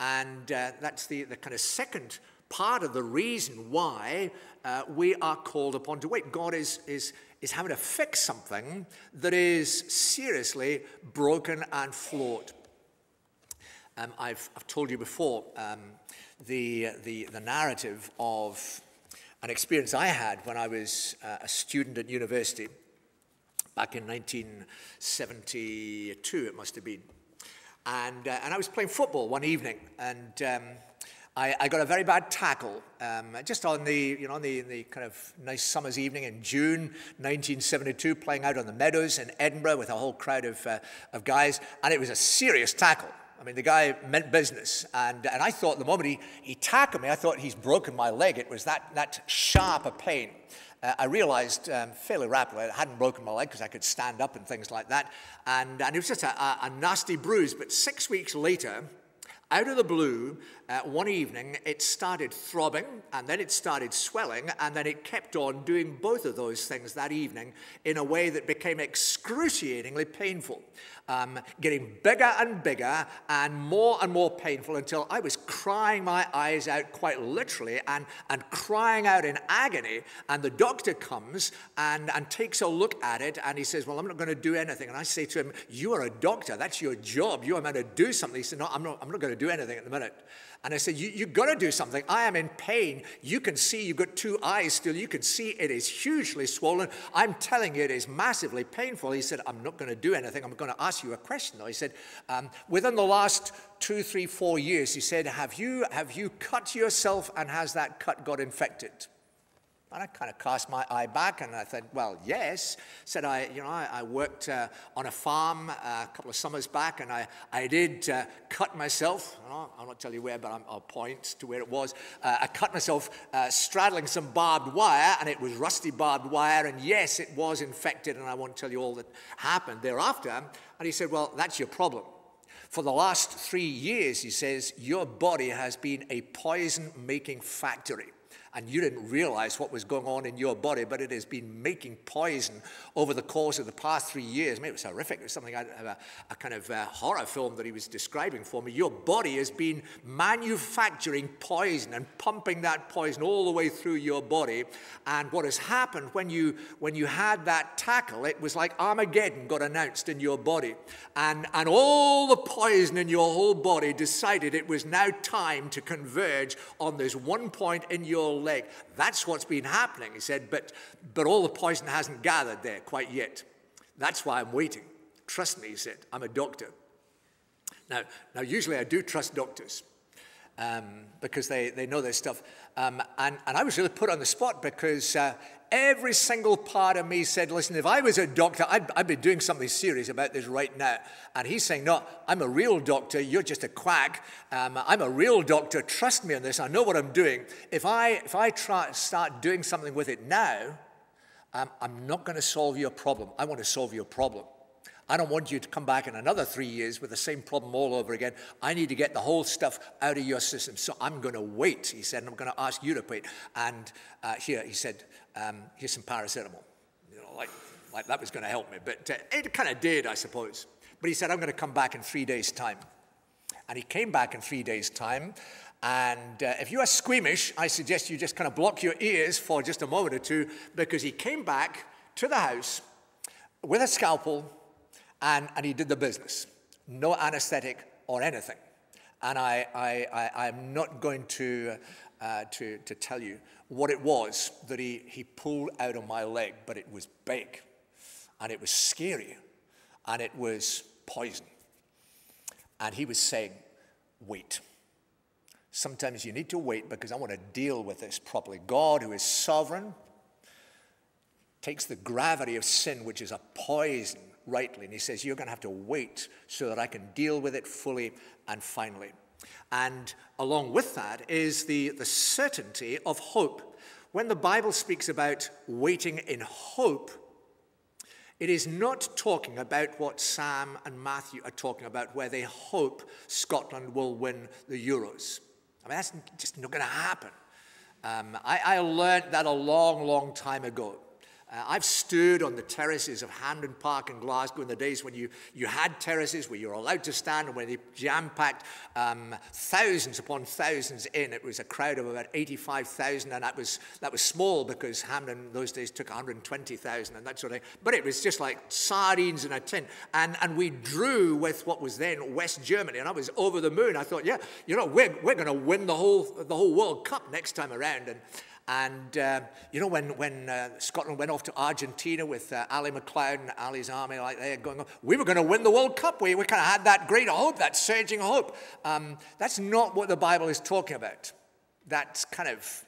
And uh, that's the, the kind of second part of the reason why uh, we are called upon to wait. God is, is, is having to fix something that is seriously broken and flawed. Um, I've, I've told you before um, the, the, the narrative of an experience I had when I was uh, a student at university back in 1972, it must have been. And, uh, and I was playing football one evening, and um, I, I, got a very bad tackle um, just on the, you know, the, the kind of nice summer's evening in June 1972, playing out on the meadows in Edinburgh with a whole crowd of, uh, of guys, and it was a serious tackle. I mean, the guy meant business. And, and I thought the moment he, he tackled me, I thought he's broken my leg. It was that, that sharp a pain. Uh, I realized um, fairly rapidly I hadn't broken my leg because I could stand up and things like that. And, and it was just a, a, a nasty bruise. But six weeks later, out of the blue, uh, one evening, it started throbbing, and then it started swelling, and then it kept on doing both of those things that evening in a way that became excruciatingly painful um, getting bigger and bigger and more and more painful until I was crying my eyes out quite literally and, and crying out in agony. And the doctor comes and, and takes a look at it and he says, Well, I'm not going to do anything. And I say to him, You are a doctor. That's your job. You are meant to do something. He said, No, I'm not, I'm not going to do anything at the minute. And I said, you, You've got to do something. I am in pain. You can see, you've got two eyes still. You can see it is hugely swollen. I'm telling you, it is massively painful. He said, I'm not going to do anything. I'm going to ask you a question, though. He said, um, Within the last two, three, four years, he said, have you, have you cut yourself and has that cut got infected? And I kind of cast my eye back and I thought, well, yes. Said I, you know, I, I worked uh, on a farm uh, a couple of summers back and I, I did uh, cut myself. I'll not tell you where, but i will point to where it was. Uh, I cut myself uh, straddling some barbed wire and it was rusty barbed wire. And yes, it was infected and I won't tell you all that happened thereafter. And he said, well, that's your problem. For the last three years, he says, your body has been a poison making factory and you didn't realize what was going on in your body, but it has been making poison over the course of the past three years. I mean, it was horrific. It was something, a, kind of a horror film that he was describing for me. Your body has been manufacturing poison and pumping that poison all the way through your body. And what has happened when you, when you had that tackle, it was like Armageddon got announced in your body. And, and all the poison in your whole body decided it was now time to converge on this one point in your leg. That's what's been happening. He said, but, but all the poison hasn't gathered there quite yet. That's why I'm waiting. Trust me, he said. I'm a doctor. Now, now usually I do trust doctors um, because they, they know their stuff. Um, and, and I was really put on the spot because uh, every single part of me said, listen, if I was a doctor, I'd, I'd be doing something serious about this right now. And he's saying, no, I'm a real doctor. You're just a quack. Um, I'm a real doctor. Trust me on this. I know what I'm doing. If I, if I try, start doing something with it now, um, I'm not going to solve your problem. I want to solve your problem. I don't want you to come back in another three years with the same problem all over again. I need to get the whole stuff out of your system. So I'm going to wait, he said, and I'm going to ask you to wait. And uh, here, he said, um, here's some paracetamol. You know, like, like that was going to help me. But uh, it kind of did, I suppose. But he said, I'm going to come back in three days' time. And he came back in three days' time. And uh, if you are squeamish, I suggest you just kind of block your ears for just a moment or two because he came back to the house with a scalpel and, and he did the business. No anesthetic or anything. And I, I, I, am not going to, uh, to, to tell you what it was that he, he pulled out of my leg, but it was big and it was scary and it was poison. And he was saying, Wait. Sometimes you need to wait because I want to deal with this properly. God, who is sovereign, takes the gravity of sin, which is a poison, rightly. And he says, You're going to have to wait so that I can deal with it fully and finally. And along with that is the, the certainty of hope. When the Bible speaks about waiting in hope, it is not talking about what Sam and Matthew are talking about, where they hope Scotland will win the Euros. I mean, that's just not going to happen. Um, I, I learned that a long, long time ago. Uh, I've stood on the terraces of Hampden Park in Glasgow in the days when you, you had terraces where you were allowed to stand and when they jam packed um, thousands upon thousands in. It was a crowd of about 85,000, and that was, that was small because Hampden those days took 120,000 and that sort of thing. But it was just like sardines in a tin. And, and we drew with what was then West Germany, and I was over the moon. I thought, yeah, you know, we're, we're going to win the whole, the whole World Cup next time around. And, and, uh, you know, when, when uh, Scotland went off to Argentina with uh, Ally MacLeod and Ally's army like they going on, we were going to win the World Cup. We, we kind of had that great hope, that surging hope. Um, that's not what the Bible is talking about. That kind of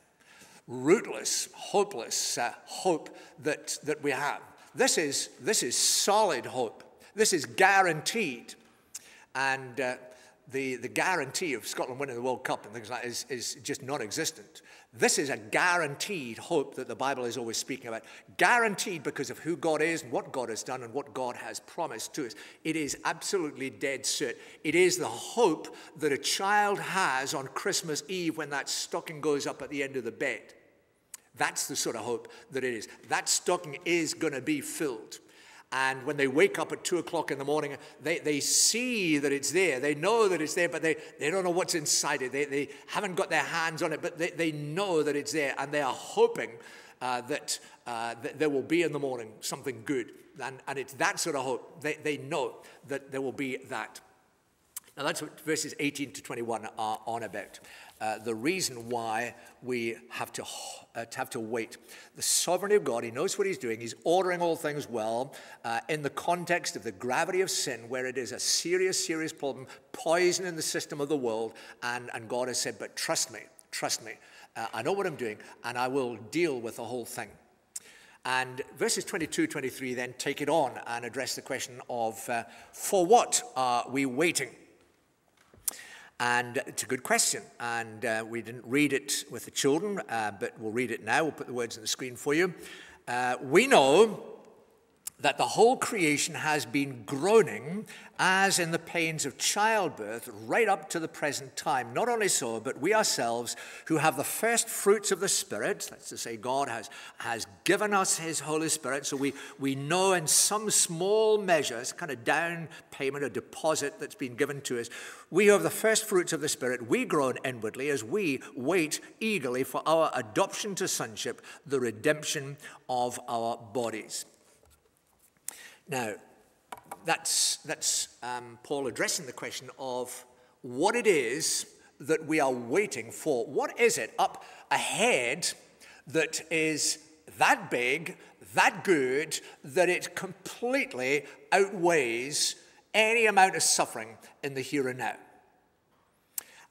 rootless, hopeless uh, hope that, that we have. This is, this is solid hope. This is guaranteed. And uh, the, the guarantee of Scotland winning the World Cup and things like that is, is just non existent. This is a guaranteed hope that the Bible is always speaking about. Guaranteed because of who God is and what God has done and what God has promised to us. It is absolutely dead cert. It is the hope that a child has on Christmas Eve when that stocking goes up at the end of the bed. That's the sort of hope that it is. That stocking is going to be filled. And when they wake up at two o'clock in the morning, they, they see that it's there. They know that it's there, but they, they don't know what's inside it. They, they haven't got their hands on it, but they, they know that it's there. And they are hoping uh, that, uh, that there will be in the morning something good. And, and it's that sort of hope. They, they know that there will be that. Now, that's what verses 18 to 21 are on about. Uh, the reason why we have to, uh, have to wait. The sovereignty of God, He knows what He's doing. He's ordering all things well uh, in the context of the gravity of sin, where it is a serious, serious problem, poison in the system of the world. And, and God has said, But trust me, trust me. Uh, I know what I'm doing, and I will deal with the whole thing. And verses 22, 23 then take it on and address the question of uh, for what are we waiting? And it's a good question. And uh, we didn't read it with the children, uh, but we'll read it now. We'll put the words on the screen for you. Uh, we know that the whole creation has been groaning as in the pains of childbirth right up to the present time. Not only so, but we ourselves who have the first fruits of the Spirit, that's to say, God has, has given us His Holy Spirit, so we, we know in some small measures, kind of down payment, a deposit that's been given to us, we have the first fruits of the Spirit, we groan inwardly as we wait eagerly for our adoption to sonship, the redemption of our bodies. Now, that's, that's um, Paul addressing the question of what it is that we are waiting for. What is it up ahead that is that big, that good, that it completely outweighs any amount of suffering in the here and now?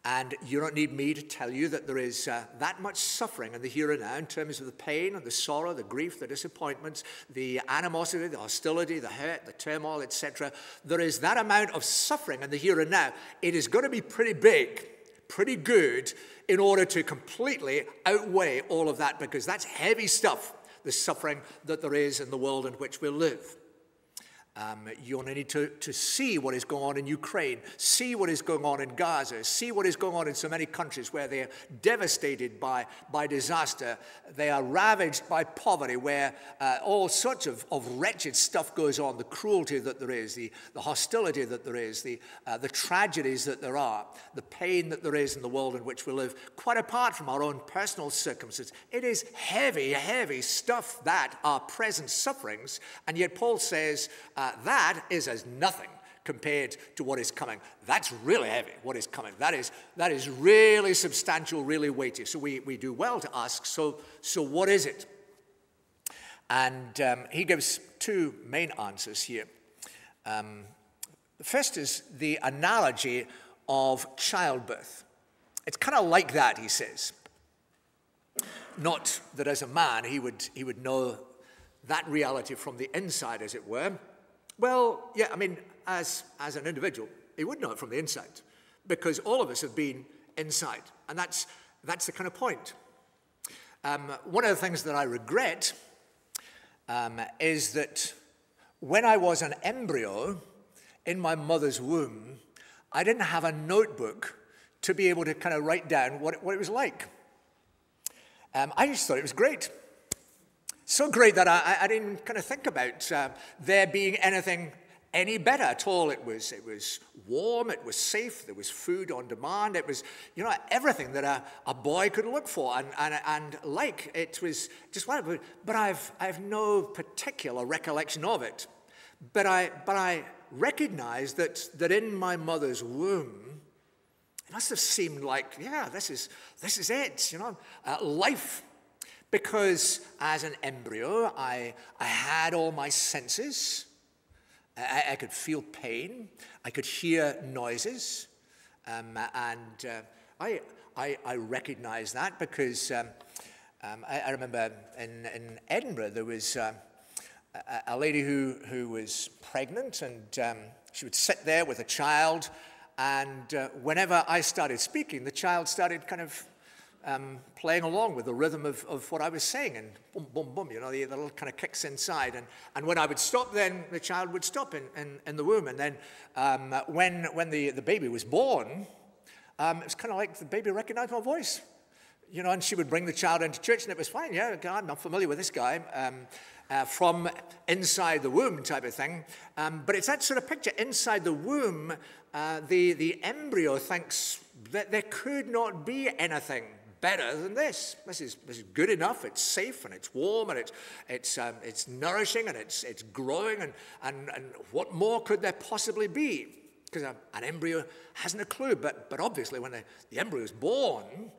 And you don't need me to tell you that there is uh, that much suffering in the here and now in terms of the pain and the sorrow, the grief, the disappointments, the animosity, the hostility, the hurt, the turmoil, etc. There is that amount of suffering in the here and now. It is going to be pretty big, pretty good, in order to completely outweigh all of that because that's heavy stuff, the suffering that there is in the world in which we live. Um, you only need to, to see what is going on in Ukraine, see what is going on in Gaza, see what is going on in so many countries where they are devastated by, by disaster. They are ravaged by poverty, where uh, all sorts of, of wretched stuff goes on the cruelty that there is, the, the hostility that there is, the, uh, the tragedies that there are, the pain that there is in the world in which we live, quite apart from our own personal circumstances. It is heavy, heavy stuff that are present sufferings, and yet Paul says, uh, uh, that is as nothing compared to what is coming. That's really heavy, what is coming. That is, that is really substantial, really weighty. So we, we do well to ask, so, so what is it? And um, he gives two main answers here. Um, the first is the analogy of childbirth. It's kind of like that, he says. Not that as a man he would, he would know that reality from the inside, as it were, well, yeah, I mean, as, as an individual, he would know it from the inside. because all of us have been inside. And that's, that's the kind of point. Um, one of the things that I regret um, is that when I was an embryo in my mother's womb, I didn't have a notebook to be able to kind of write down what it, what it was like. Um, I just thought it was great. So great that I, I didn't kind of think about uh, there being anything any better at all. It was, it was warm, it was safe, there was food on demand, it was, you know, everything that a, a boy could look for and, and, and like. It was just wonderful. But I've, I've no particular recollection of it. But I, but I recognize that, that in my mother's womb, it must have seemed like, yeah, this is, this is it, you know, uh, life. Because as an embryo, I, I had all my senses. I, I could feel pain. I could hear noises. Um, and uh, I, I, I recognize that because um, um, I, I, remember in, in Edinburgh there was uh, a, a, lady who, who was pregnant and um, she would sit there with a child. And uh, whenever I started speaking, the child started kind of um, playing along with the rhythm of, of what I was saying, and boom, boom, boom, you know, the, the little kind of kicks inside. And, and when I would stop, then the child would stop in, in, in the womb. And then um, when, when the, the baby was born, um, it was kind of like the baby recognized my voice. You know, and she would bring the child into church, and it was fine. Yeah, I'm not familiar with this guy. Um, uh, from inside the womb type of thing. Um, but it's that sort of picture. Inside the womb, uh, the, the embryo thinks that there could not be anything better than this. This is, this is good enough. It's safe and it's warm and it's, it's, um, it's nourishing and it's, it's growing. And, and, and what more could there possibly be? Because an embryo hasn't a clue. But, but obviously, when the, the embryo is born,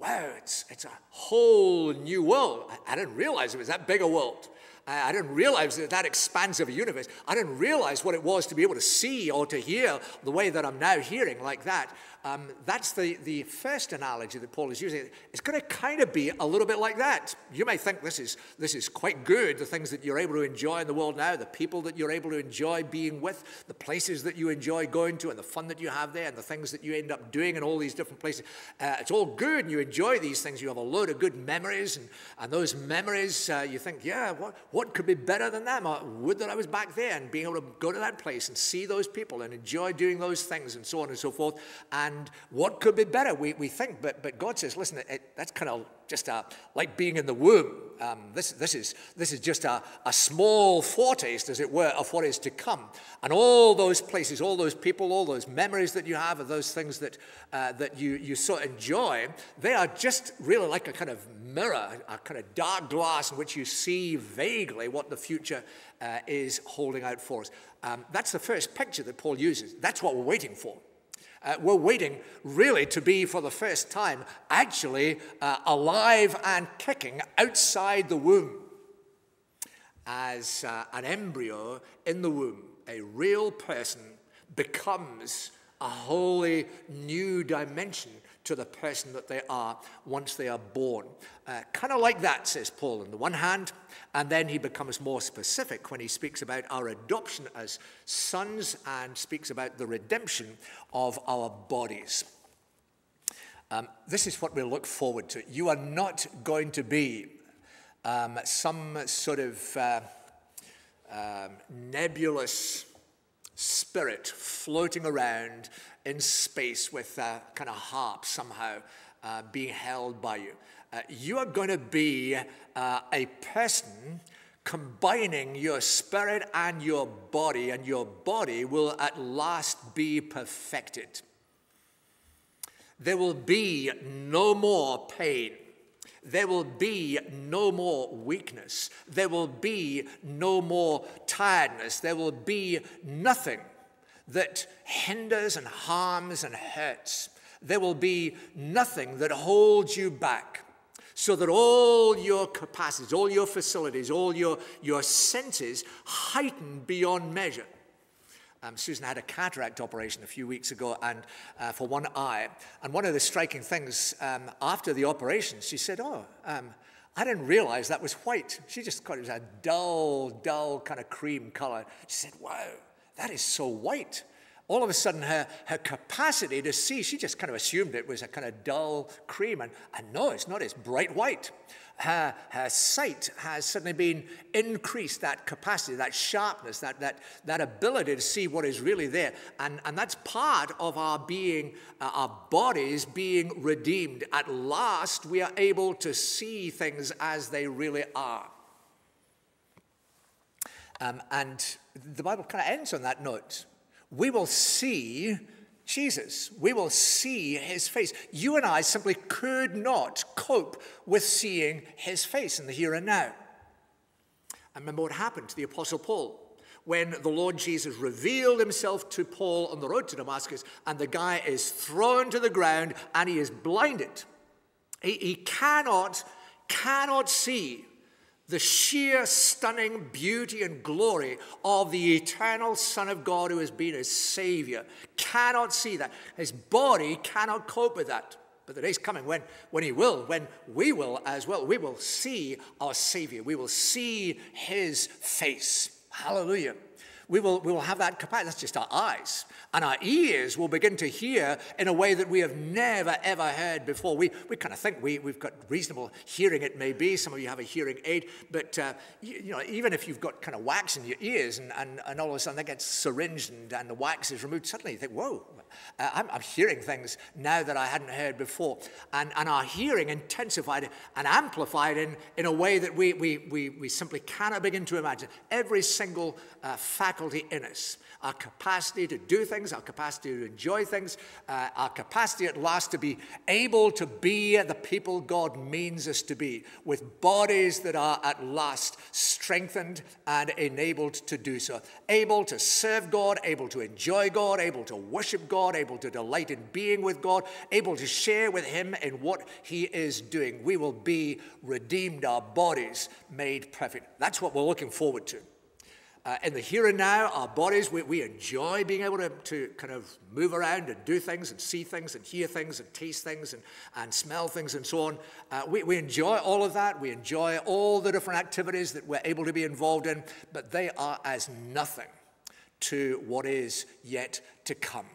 wow, it's, it's a whole new world. I, I didn't realize it was that big a world. I didn't realize that that expansive universe. I didn't realize what it was to be able to see or to hear the way that I'm now hearing like that. Um, that's the, the first analogy that Paul is using. It's going to kind of be a little bit like that. You may think this is, this is quite good, the things that you're able to enjoy in the world now, the people that you're able to enjoy being with, the places that you enjoy going to, and the fun that you have there, and the things that you end up doing in all these different places. Uh, it's all good, and you enjoy these things. You have a load of good memories, and, and those memories, uh, you think, yeah, what, what could be better than that? would that I was back there and being able to go to that place and see those people and enjoy doing those things and so on and so forth. And and what could be better? We, we think, but, but God says, listen, it, that's kind of just a, like being in the womb. Um, this, this, is, this is just a, a small foretaste, as it were, of what is to come. And all those places, all those people, all those memories that you have of those things that, uh, that you, you so enjoy, they are just really like a kind of mirror, a kind of dark glass in which you see vaguely what the future uh, is holding out for us. Um, that's the first picture that Paul uses. That's what we're waiting for. Uh, we're waiting really to be, for the first time, actually uh, alive and kicking outside the womb as uh, an embryo in the womb, a real person becomes a wholly new dimension to the person that they are once they are born. Uh, kind of like that, says Paul, on the one hand, and then he becomes more specific when he speaks about our adoption as sons and speaks about the redemption of our bodies. Um, this is what we look forward to. You are not going to be um, some sort of uh, um, nebulous spirit floating around in space with a kind of harp somehow uh, being held by you. Uh, you are going to be uh, a person combining your spirit and your body, and your body will at last be perfected. There will be no more pain. There will be no more weakness. There will be no more tiredness. There will be nothing that hinders and harms and hurts. There will be nothing that holds you back so that all your capacities, all your facilities, all your, your senses heighten beyond measure. Um, Susan had a cataract operation a few weeks ago and uh, for one eye. And one of the striking things um, after the operation, she said, Oh, um, I didn't realize that was white. She just thought it was a dull, dull kind of cream color. She said, Wow, that is so white. all of a sudden her, her capacity to see, she just kind of assumed it was a kind of dull cream. And, and no, it's not, it's bright white. Her, her sight has suddenly been increased, that capacity, that sharpness, that, that, that ability to see what is really there. And, and that's part of our being, uh, our bodies being redeemed. At last, we are able to see things as they really are. Um, and the Bible kind of ends on that note. We will see Jesus. We will see his face. You and I simply could not cope with seeing his face in the here and now. I remember what happened to the Apostle Paul when the Lord Jesus revealed himself to Paul on the road to Damascus, and the guy is thrown to the ground and he is blinded. He, he cannot, cannot see the sheer stunning beauty and glory of the eternal Son of God who has been his Savior. Cannot see that. His body cannot cope with that. But the day's coming when, when he will, when we will as well. We will see our Savior. We will see his face. Hallelujah we will, we will have that capacity. That's just our eyes. And our ears will begin to hear in a way that we have never, ever heard before. We, we kind of think we, we've got reasonable hearing, it may be. Some of you have a hearing aid. But, uh, you, you, know, even if you've got kind of wax in your ears and, and, and all of a sudden that gets syringed and, and the wax is removed, suddenly you think, whoa, uh, I'm, I'm, hearing things now that I hadn't heard before. And, and our hearing intensified and amplified in, in a way that we, we, we, we simply cannot begin to imagine. Every single uh, faculty in us our capacity to do things, our capacity to enjoy things, uh, our capacity at last to be able to be the people God means us to be, with bodies that are at last strengthened and enabled to do so, able to serve God, able to enjoy God, able to worship God, able to delight in being with God, able to share with Him in what He is doing. We will be redeemed, our bodies made perfect. That's what we're looking forward to uh, in the here and now, our bodies, we, we enjoy being able to, to kind of move around and do things and see things and hear things and taste things and, and smell things and so on. Uh, we, we enjoy all of that. We enjoy all the different activities that we're able to be involved in, but they are as nothing to what is yet to come.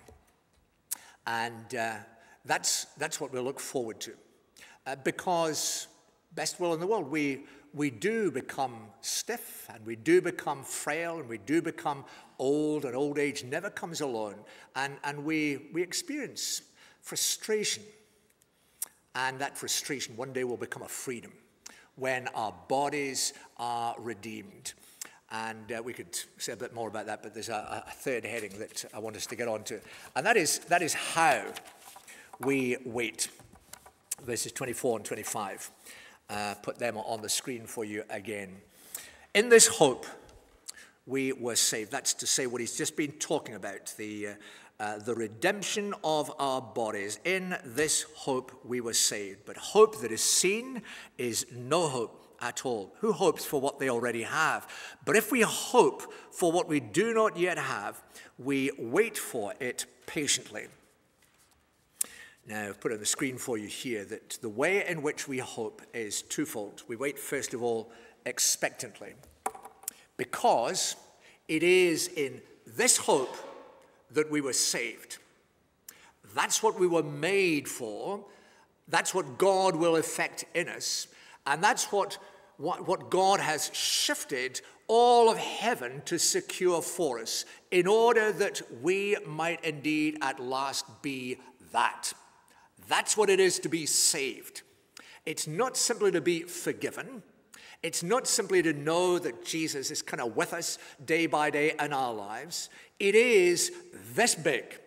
And uh, that's, that's what we look forward to. Uh, because, best will in the world, we, we do become stiff and we do become frail and we do become old, and old age never comes alone. And, and we, we experience frustration. And that frustration one day will become a freedom when our bodies are redeemed. And uh, we could say a bit more about that, but there's a, a third heading that I want us to get on to. And that is, that is how we wait. Verses 24 and 25 uh, put them on the screen for you again. In this hope, we were saved. That's to say what he's just been talking about the, uh, uh, the redemption of our bodies. In this hope, we were saved. But hope that is seen is no hope at all. Who hopes for what they already have? But if we hope for what we do not yet have, we wait for it patiently. Now, I've put on the screen for you here that the way in which we hope is twofold. We wait, first of all, expectantly, because it is in this hope that we were saved. That's what we were made for. That's what God will effect in us. And that's what, what, what God has shifted all of heaven to secure for us in order that we might indeed at last be that. That's what it is to be saved. It's not simply to be forgiven. It's not simply to know that Jesus is kind of with us day by day in our lives. It is this big.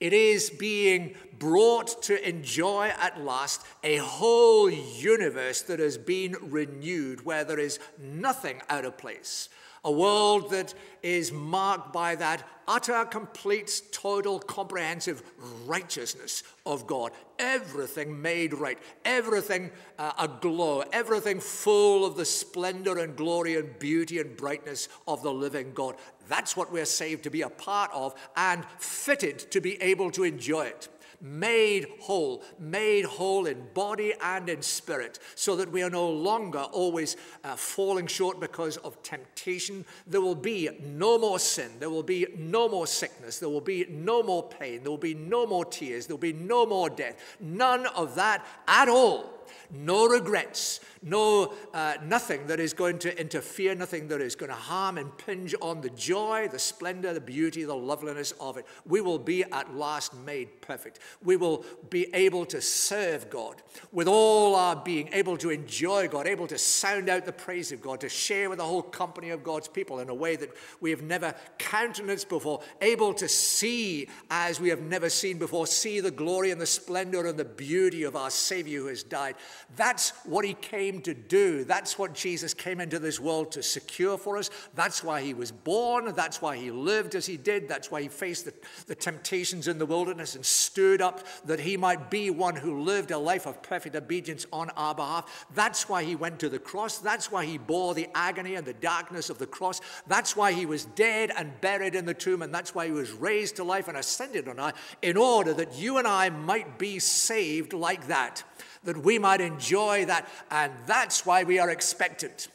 It is being brought to enjoy at last a whole universe that has been renewed, where there is nothing out of place, a world that is marked by that utter, complete, total, comprehensive righteousness of God. Everything made right, everything uh, aglow, everything full of the splendor and glory and beauty and brightness of the living God. That's what we're saved to be a part of and fitted to be able to enjoy it. Made whole, made whole in body and in spirit, so that we are no longer always uh, falling short because of temptation. There will be no more sin, there will be no more sickness, there will be no more pain, there will be no more tears, there will be no more death. None of that at all no regrets, no uh, nothing that is going to interfere, nothing that is going to harm, impinge on the joy, the splendor, the beauty, the loveliness of it. We will be at last made perfect. We will be able to serve God with all our being, able to enjoy God, able to sound out the praise of God, to share with the whole company of God's people in a way that we have never countenanced before, able to see as we have never seen before, see the glory and the splendor and the beauty of our Savior who has died. That's what he came to do. That's what Jesus came into this world to secure for us. That's why he was born. That's why he lived as he did. That's why he faced the, the temptations in the wilderness and stood up that he might be one who lived a life of perfect obedience on our behalf. That's why he went to the cross. That's why he bore the agony and the darkness of the cross. That's why he was dead and buried in the tomb. And that's why he was raised to life and ascended on high in order that you and I might be saved like that that we might enjoy that. And that's why we are expectant.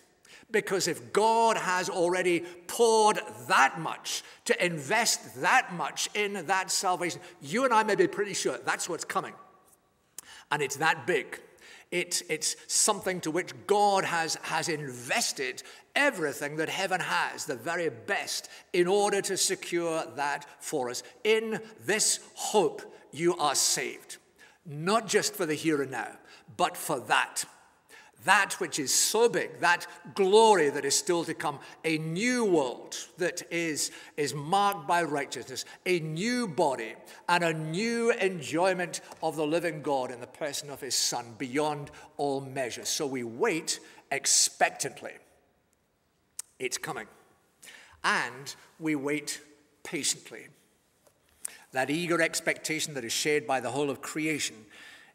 Because if God has already poured that much to invest that much in that salvation, you and I may be pretty sure that's what's coming. And it's that big. It, it's something to which God has, has invested everything that heaven has, the very best, in order to secure that for us. In this hope, you are saved not just for the here and now, but for that. That which is so big, that glory that is still to come, a new world that is, is marked by righteousness, a new body, and a new enjoyment of the living God in the person of his Son beyond all measure. So we wait expectantly. It's coming. And we wait patiently. That eager expectation that is shared by the whole of creation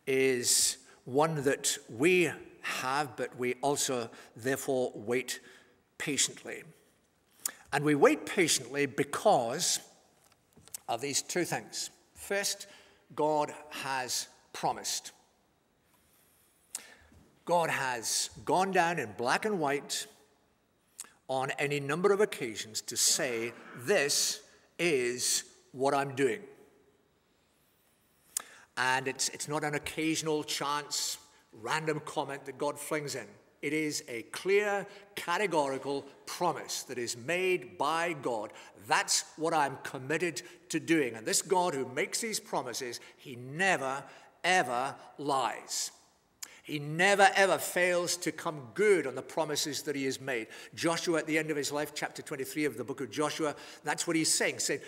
is one that we have, but we also therefore wait patiently. And we wait patiently because of these two things. First, God has promised. God has gone down in black and white on any number of occasions to say, This is what I'm doing. And it's, it's not an occasional chance, random comment that God flings in. It is a clear, categorical promise that is made by God. That's what I'm committed to doing. And this God who makes these promises, he never, ever lies. He never ever fails to come good on the promises that he has made. Joshua, at the end of his life, chapter 23 of the book of Joshua, that's what he's saying. saying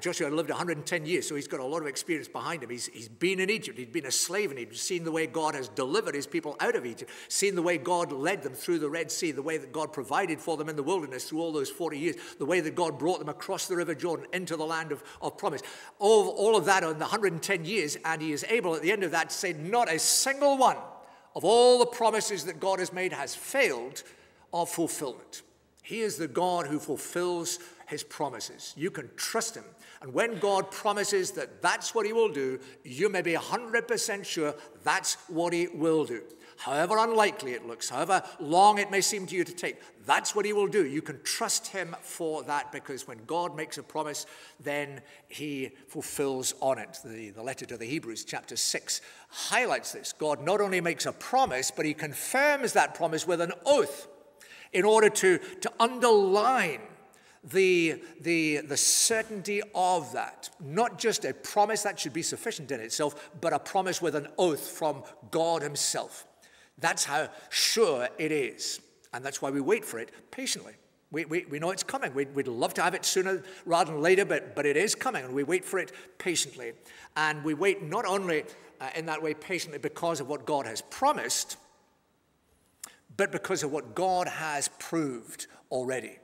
Joshua lived 110 years, so he's got a lot of experience behind him. He's, he's been in Egypt, he's been a slave in Egypt, seen the way God has delivered his people out of Egypt, seen the way God led them through the Red Sea, the way that God provided for them in the wilderness through all those 40 years, the way that God brought them across the River Jordan into the land of, of promise. All, all of that in the 110 years, and he is able at the end of that to say, Not a single one of all the promises that God has made has failed of fulfillment. He is the God who fulfills his promises. You can trust him. And when God promises that that's what he will do, you may be 100% sure that's what he will do however unlikely it looks, however long it may seem to you to take, that's what he will do. You can trust him for that because when God makes a promise, then he fulfills on it. The, the letter to the Hebrews, chapter 6, highlights this. God not only makes a promise, but he confirms that promise with an oath in order to, to underline the, the, the certainty of that. Not just a promise that should be sufficient in itself, but a promise with an oath from God Himself. That's how sure it is. And that's why we wait for it patiently. We, we, we know it's coming. We'd, we'd love to have it sooner rather than later, but, but it is coming, and we wait for it patiently. And we wait not only uh, in that way patiently because of what God has promised, but because of what God has proved already.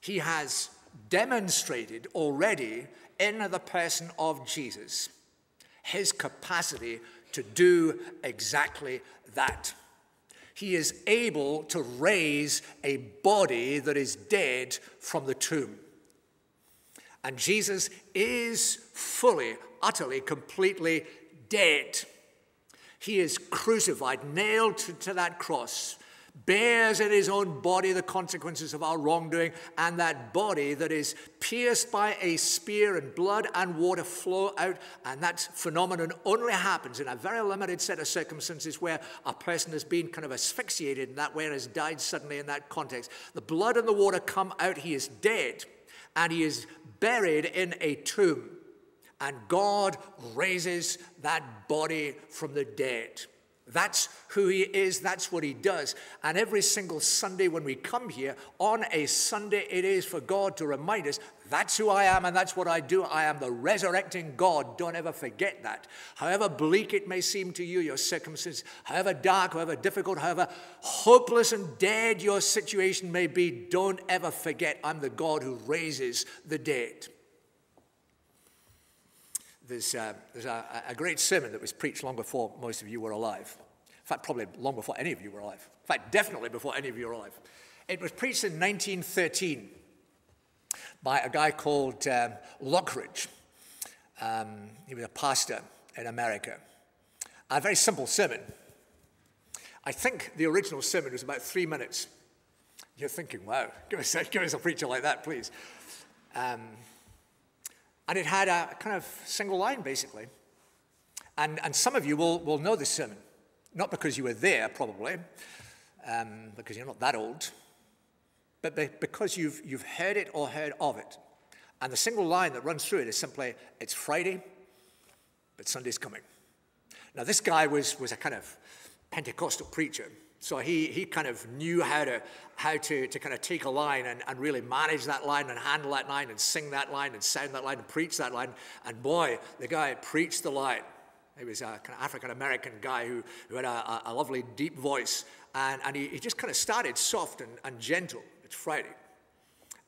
He has demonstrated already in the person of Jesus his capacity to do exactly that. He is able to raise a body that is dead from the tomb. And Jesus is fully, utterly, completely dead. He is crucified, nailed to, to that cross bears in his own body the consequences of our wrongdoing, and that body that is pierced by a spear and blood and water flow out. And that phenomenon only happens in a very limited set of circumstances where a person has been kind of asphyxiated in that way and has died suddenly in that context. The blood and the water come out, he is dead, and he is buried in a tomb. And God raises that body from the dead. That's who he is, that's what he does. And every single Sunday when we come here, on a Sunday, it is for God to remind us that's who I am and that's what I do. I am the resurrecting God. Don't ever forget that. However bleak it may seem to you, your circumstances, however dark, however difficult, however hopeless and dead your situation may be, don't ever forget I'm the God who raises the dead. There's, uh, there's a, a, great sermon that was preached long before most of you were alive. In fact, probably long before any of you were alive. In fact, definitely before any of you were alive. It was preached in 1913 by a guy called um, Lockridge. Um, he was a pastor in America. A very simple sermon. I think the original sermon was about three minutes. You're thinking, wow, give us a, give us a preacher like that, please. Um, and it had a kind of single line, basically. And, and some of you will, will know this sermon, not because you were there, probably, um, because you're not that old, but be, because you've, you've heard it or heard of it. And the single line that runs through it is simply, it's Friday, but Sunday's coming. Now, this guy was, was a kind of Pentecostal preacher. So he, he kind of knew how to, how to, to kind of take a line and, and really manage that line and handle that line and sing that line and sound that line and preach that line. And boy, the guy preached the line. He was a kind of African American guy who, who had a, a, lovely deep voice. And, and he, he just kind of started soft and, and gentle. It's Friday.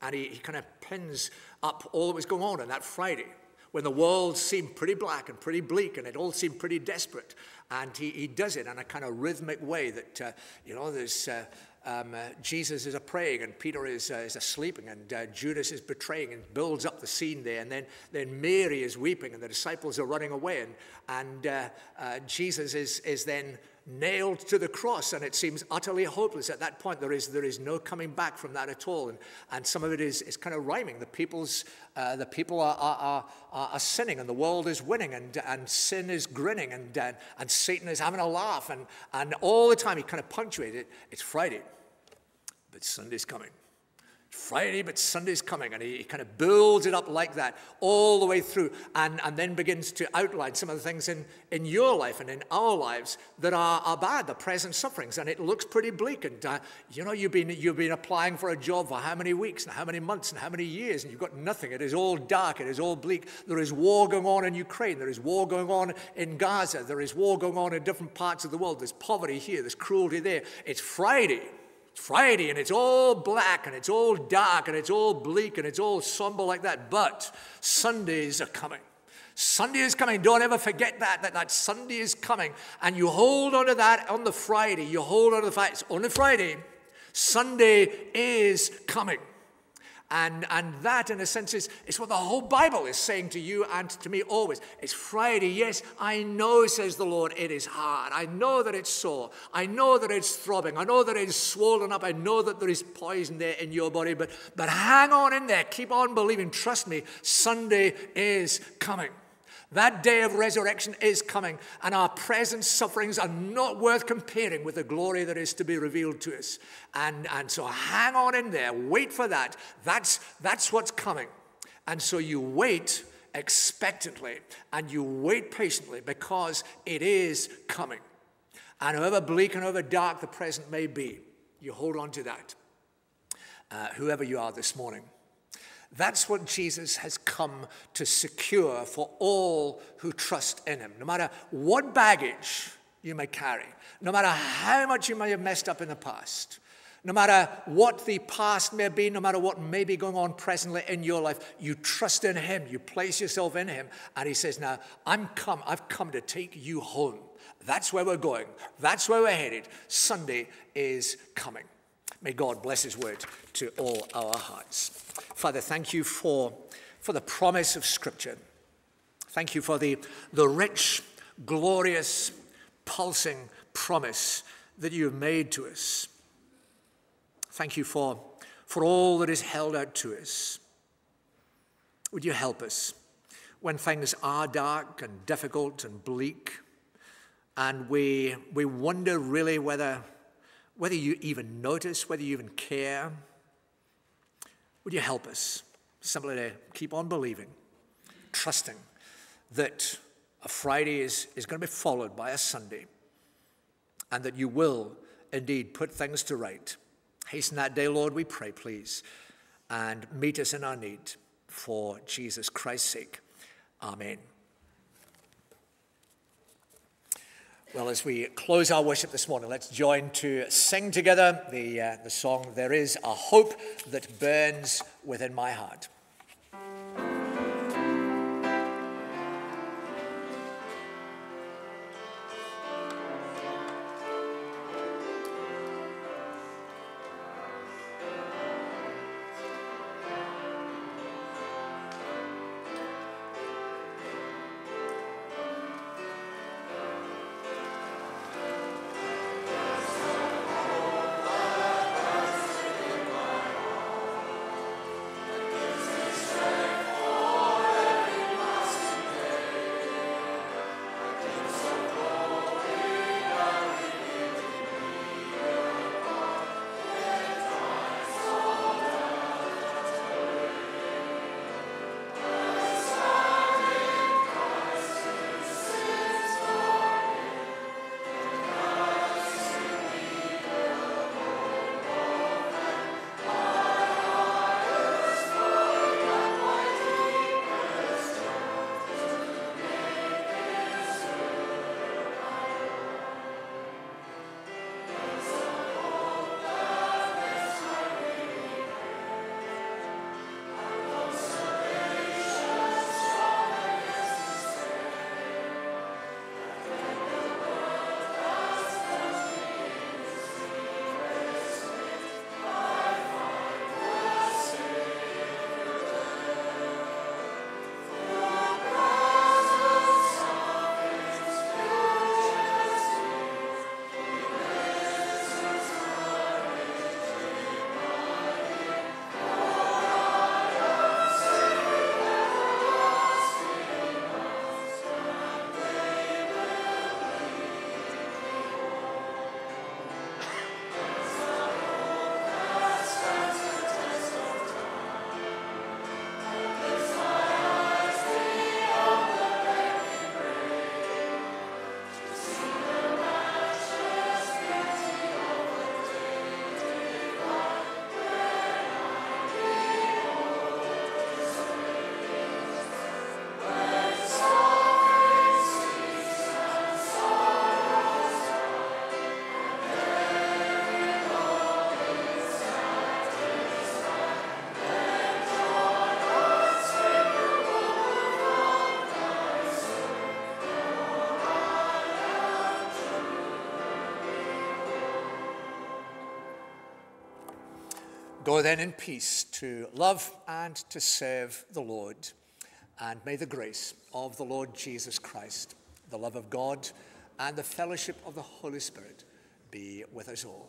And he, he kind of pins up all that was going on on that Friday when the world seemed pretty black and pretty bleak and it all seemed pretty desperate. And he, he does it in a kind of rhythmic way that, uh, you know, there's. Uh, um, uh, Jesus is a praying and Peter is, uh, is sleeping and uh, Judas is betraying and builds up the scene there. And then, then Mary is weeping and the disciples are running away. And, and uh, uh, Jesus is, is then nailed to the cross, and it seems utterly hopeless at that point. There is, there is no coming back from that at all. And, and some of it is, is kind of rhyming. The, people's, uh, the people are, are, are, are, sinning, and the world is winning, and, and sin is grinning, and, and, and Satan is having a laugh. And, and all the time he kind of punctuates it. It's Friday, but Sunday's coming. Friday, but Sunday's coming. And he, he, kind of builds it up like that all the way through and, and then begins to outline some of the things in, in your life and in our lives that are, are bad, the present sufferings. And it looks pretty bleak. And, uh, you know, you've been, you've been applying for a job for how many weeks and how many months and how many years, and you've got nothing. It is all dark. It is all bleak. There is war going on in Ukraine. There is war going on in Gaza. There is war going on in different parts of the world. There's poverty here. There's cruelty there. It's Friday. It's Friday and it's all black and it's all dark and it's all bleak and it's all somber like that. But Sundays are coming. Sunday is coming. Don't ever forget that, that, that Sunday is coming. And you hold on to that on the Friday. You hold on to the fact it's on the Friday. Sunday is coming. And, and that, in a sense, is, is what the whole Bible is saying to you and to me always. It's Friday. Yes, I know, says the Lord, it is hard. I know that it's sore. I know that it's throbbing. I know that it's swollen up. I know that there is poison there in your body. But, but hang on in there. Keep on believing. Trust me, Sunday is coming. That day of resurrection is coming, and our present sufferings are not worth comparing with the glory that is to be revealed to us. And, and so hang on in there, wait for that. That's, that's what's coming. And so you wait expectantly and you wait patiently because it is coming. And however bleak and however dark the present may be, you hold on to that. Uh, whoever you are this morning. That's what Jesus has come to secure for all who trust in him. No matter what baggage you may carry, no matter how much you may have messed up in the past, no matter what the past may be, no matter what may be going on presently in your life, you trust in him, you place yourself in him, and he says, Now, I'm come, I've come to take you home. That's where we're going. That's where we're headed. Sunday is coming. May God bless his word to all our hearts. Father, thank you for for the promise of Scripture. Thank you for the, the rich, glorious, pulsing promise that you have made to us. Thank you for, for all that is held out to us. Would you help us when things are dark and difficult and bleak, and we, we wonder really whether, whether you even notice, whether you even care? Would you help us simply to keep on believing, trusting that a Friday is, is going to be followed by a Sunday, and that you will indeed put things to right. Hasten that day, Lord, we pray, please, and meet us in our need for Jesus Christ's sake. Amen. Well, as we close our worship this morning, let's join to sing together the, uh, the song, There Is a Hope That Burns Within My Heart. Go then in peace to love and to serve the Lord. And may the grace of the Lord Jesus Christ, the love of God, and the fellowship of the Holy Spirit be with us all.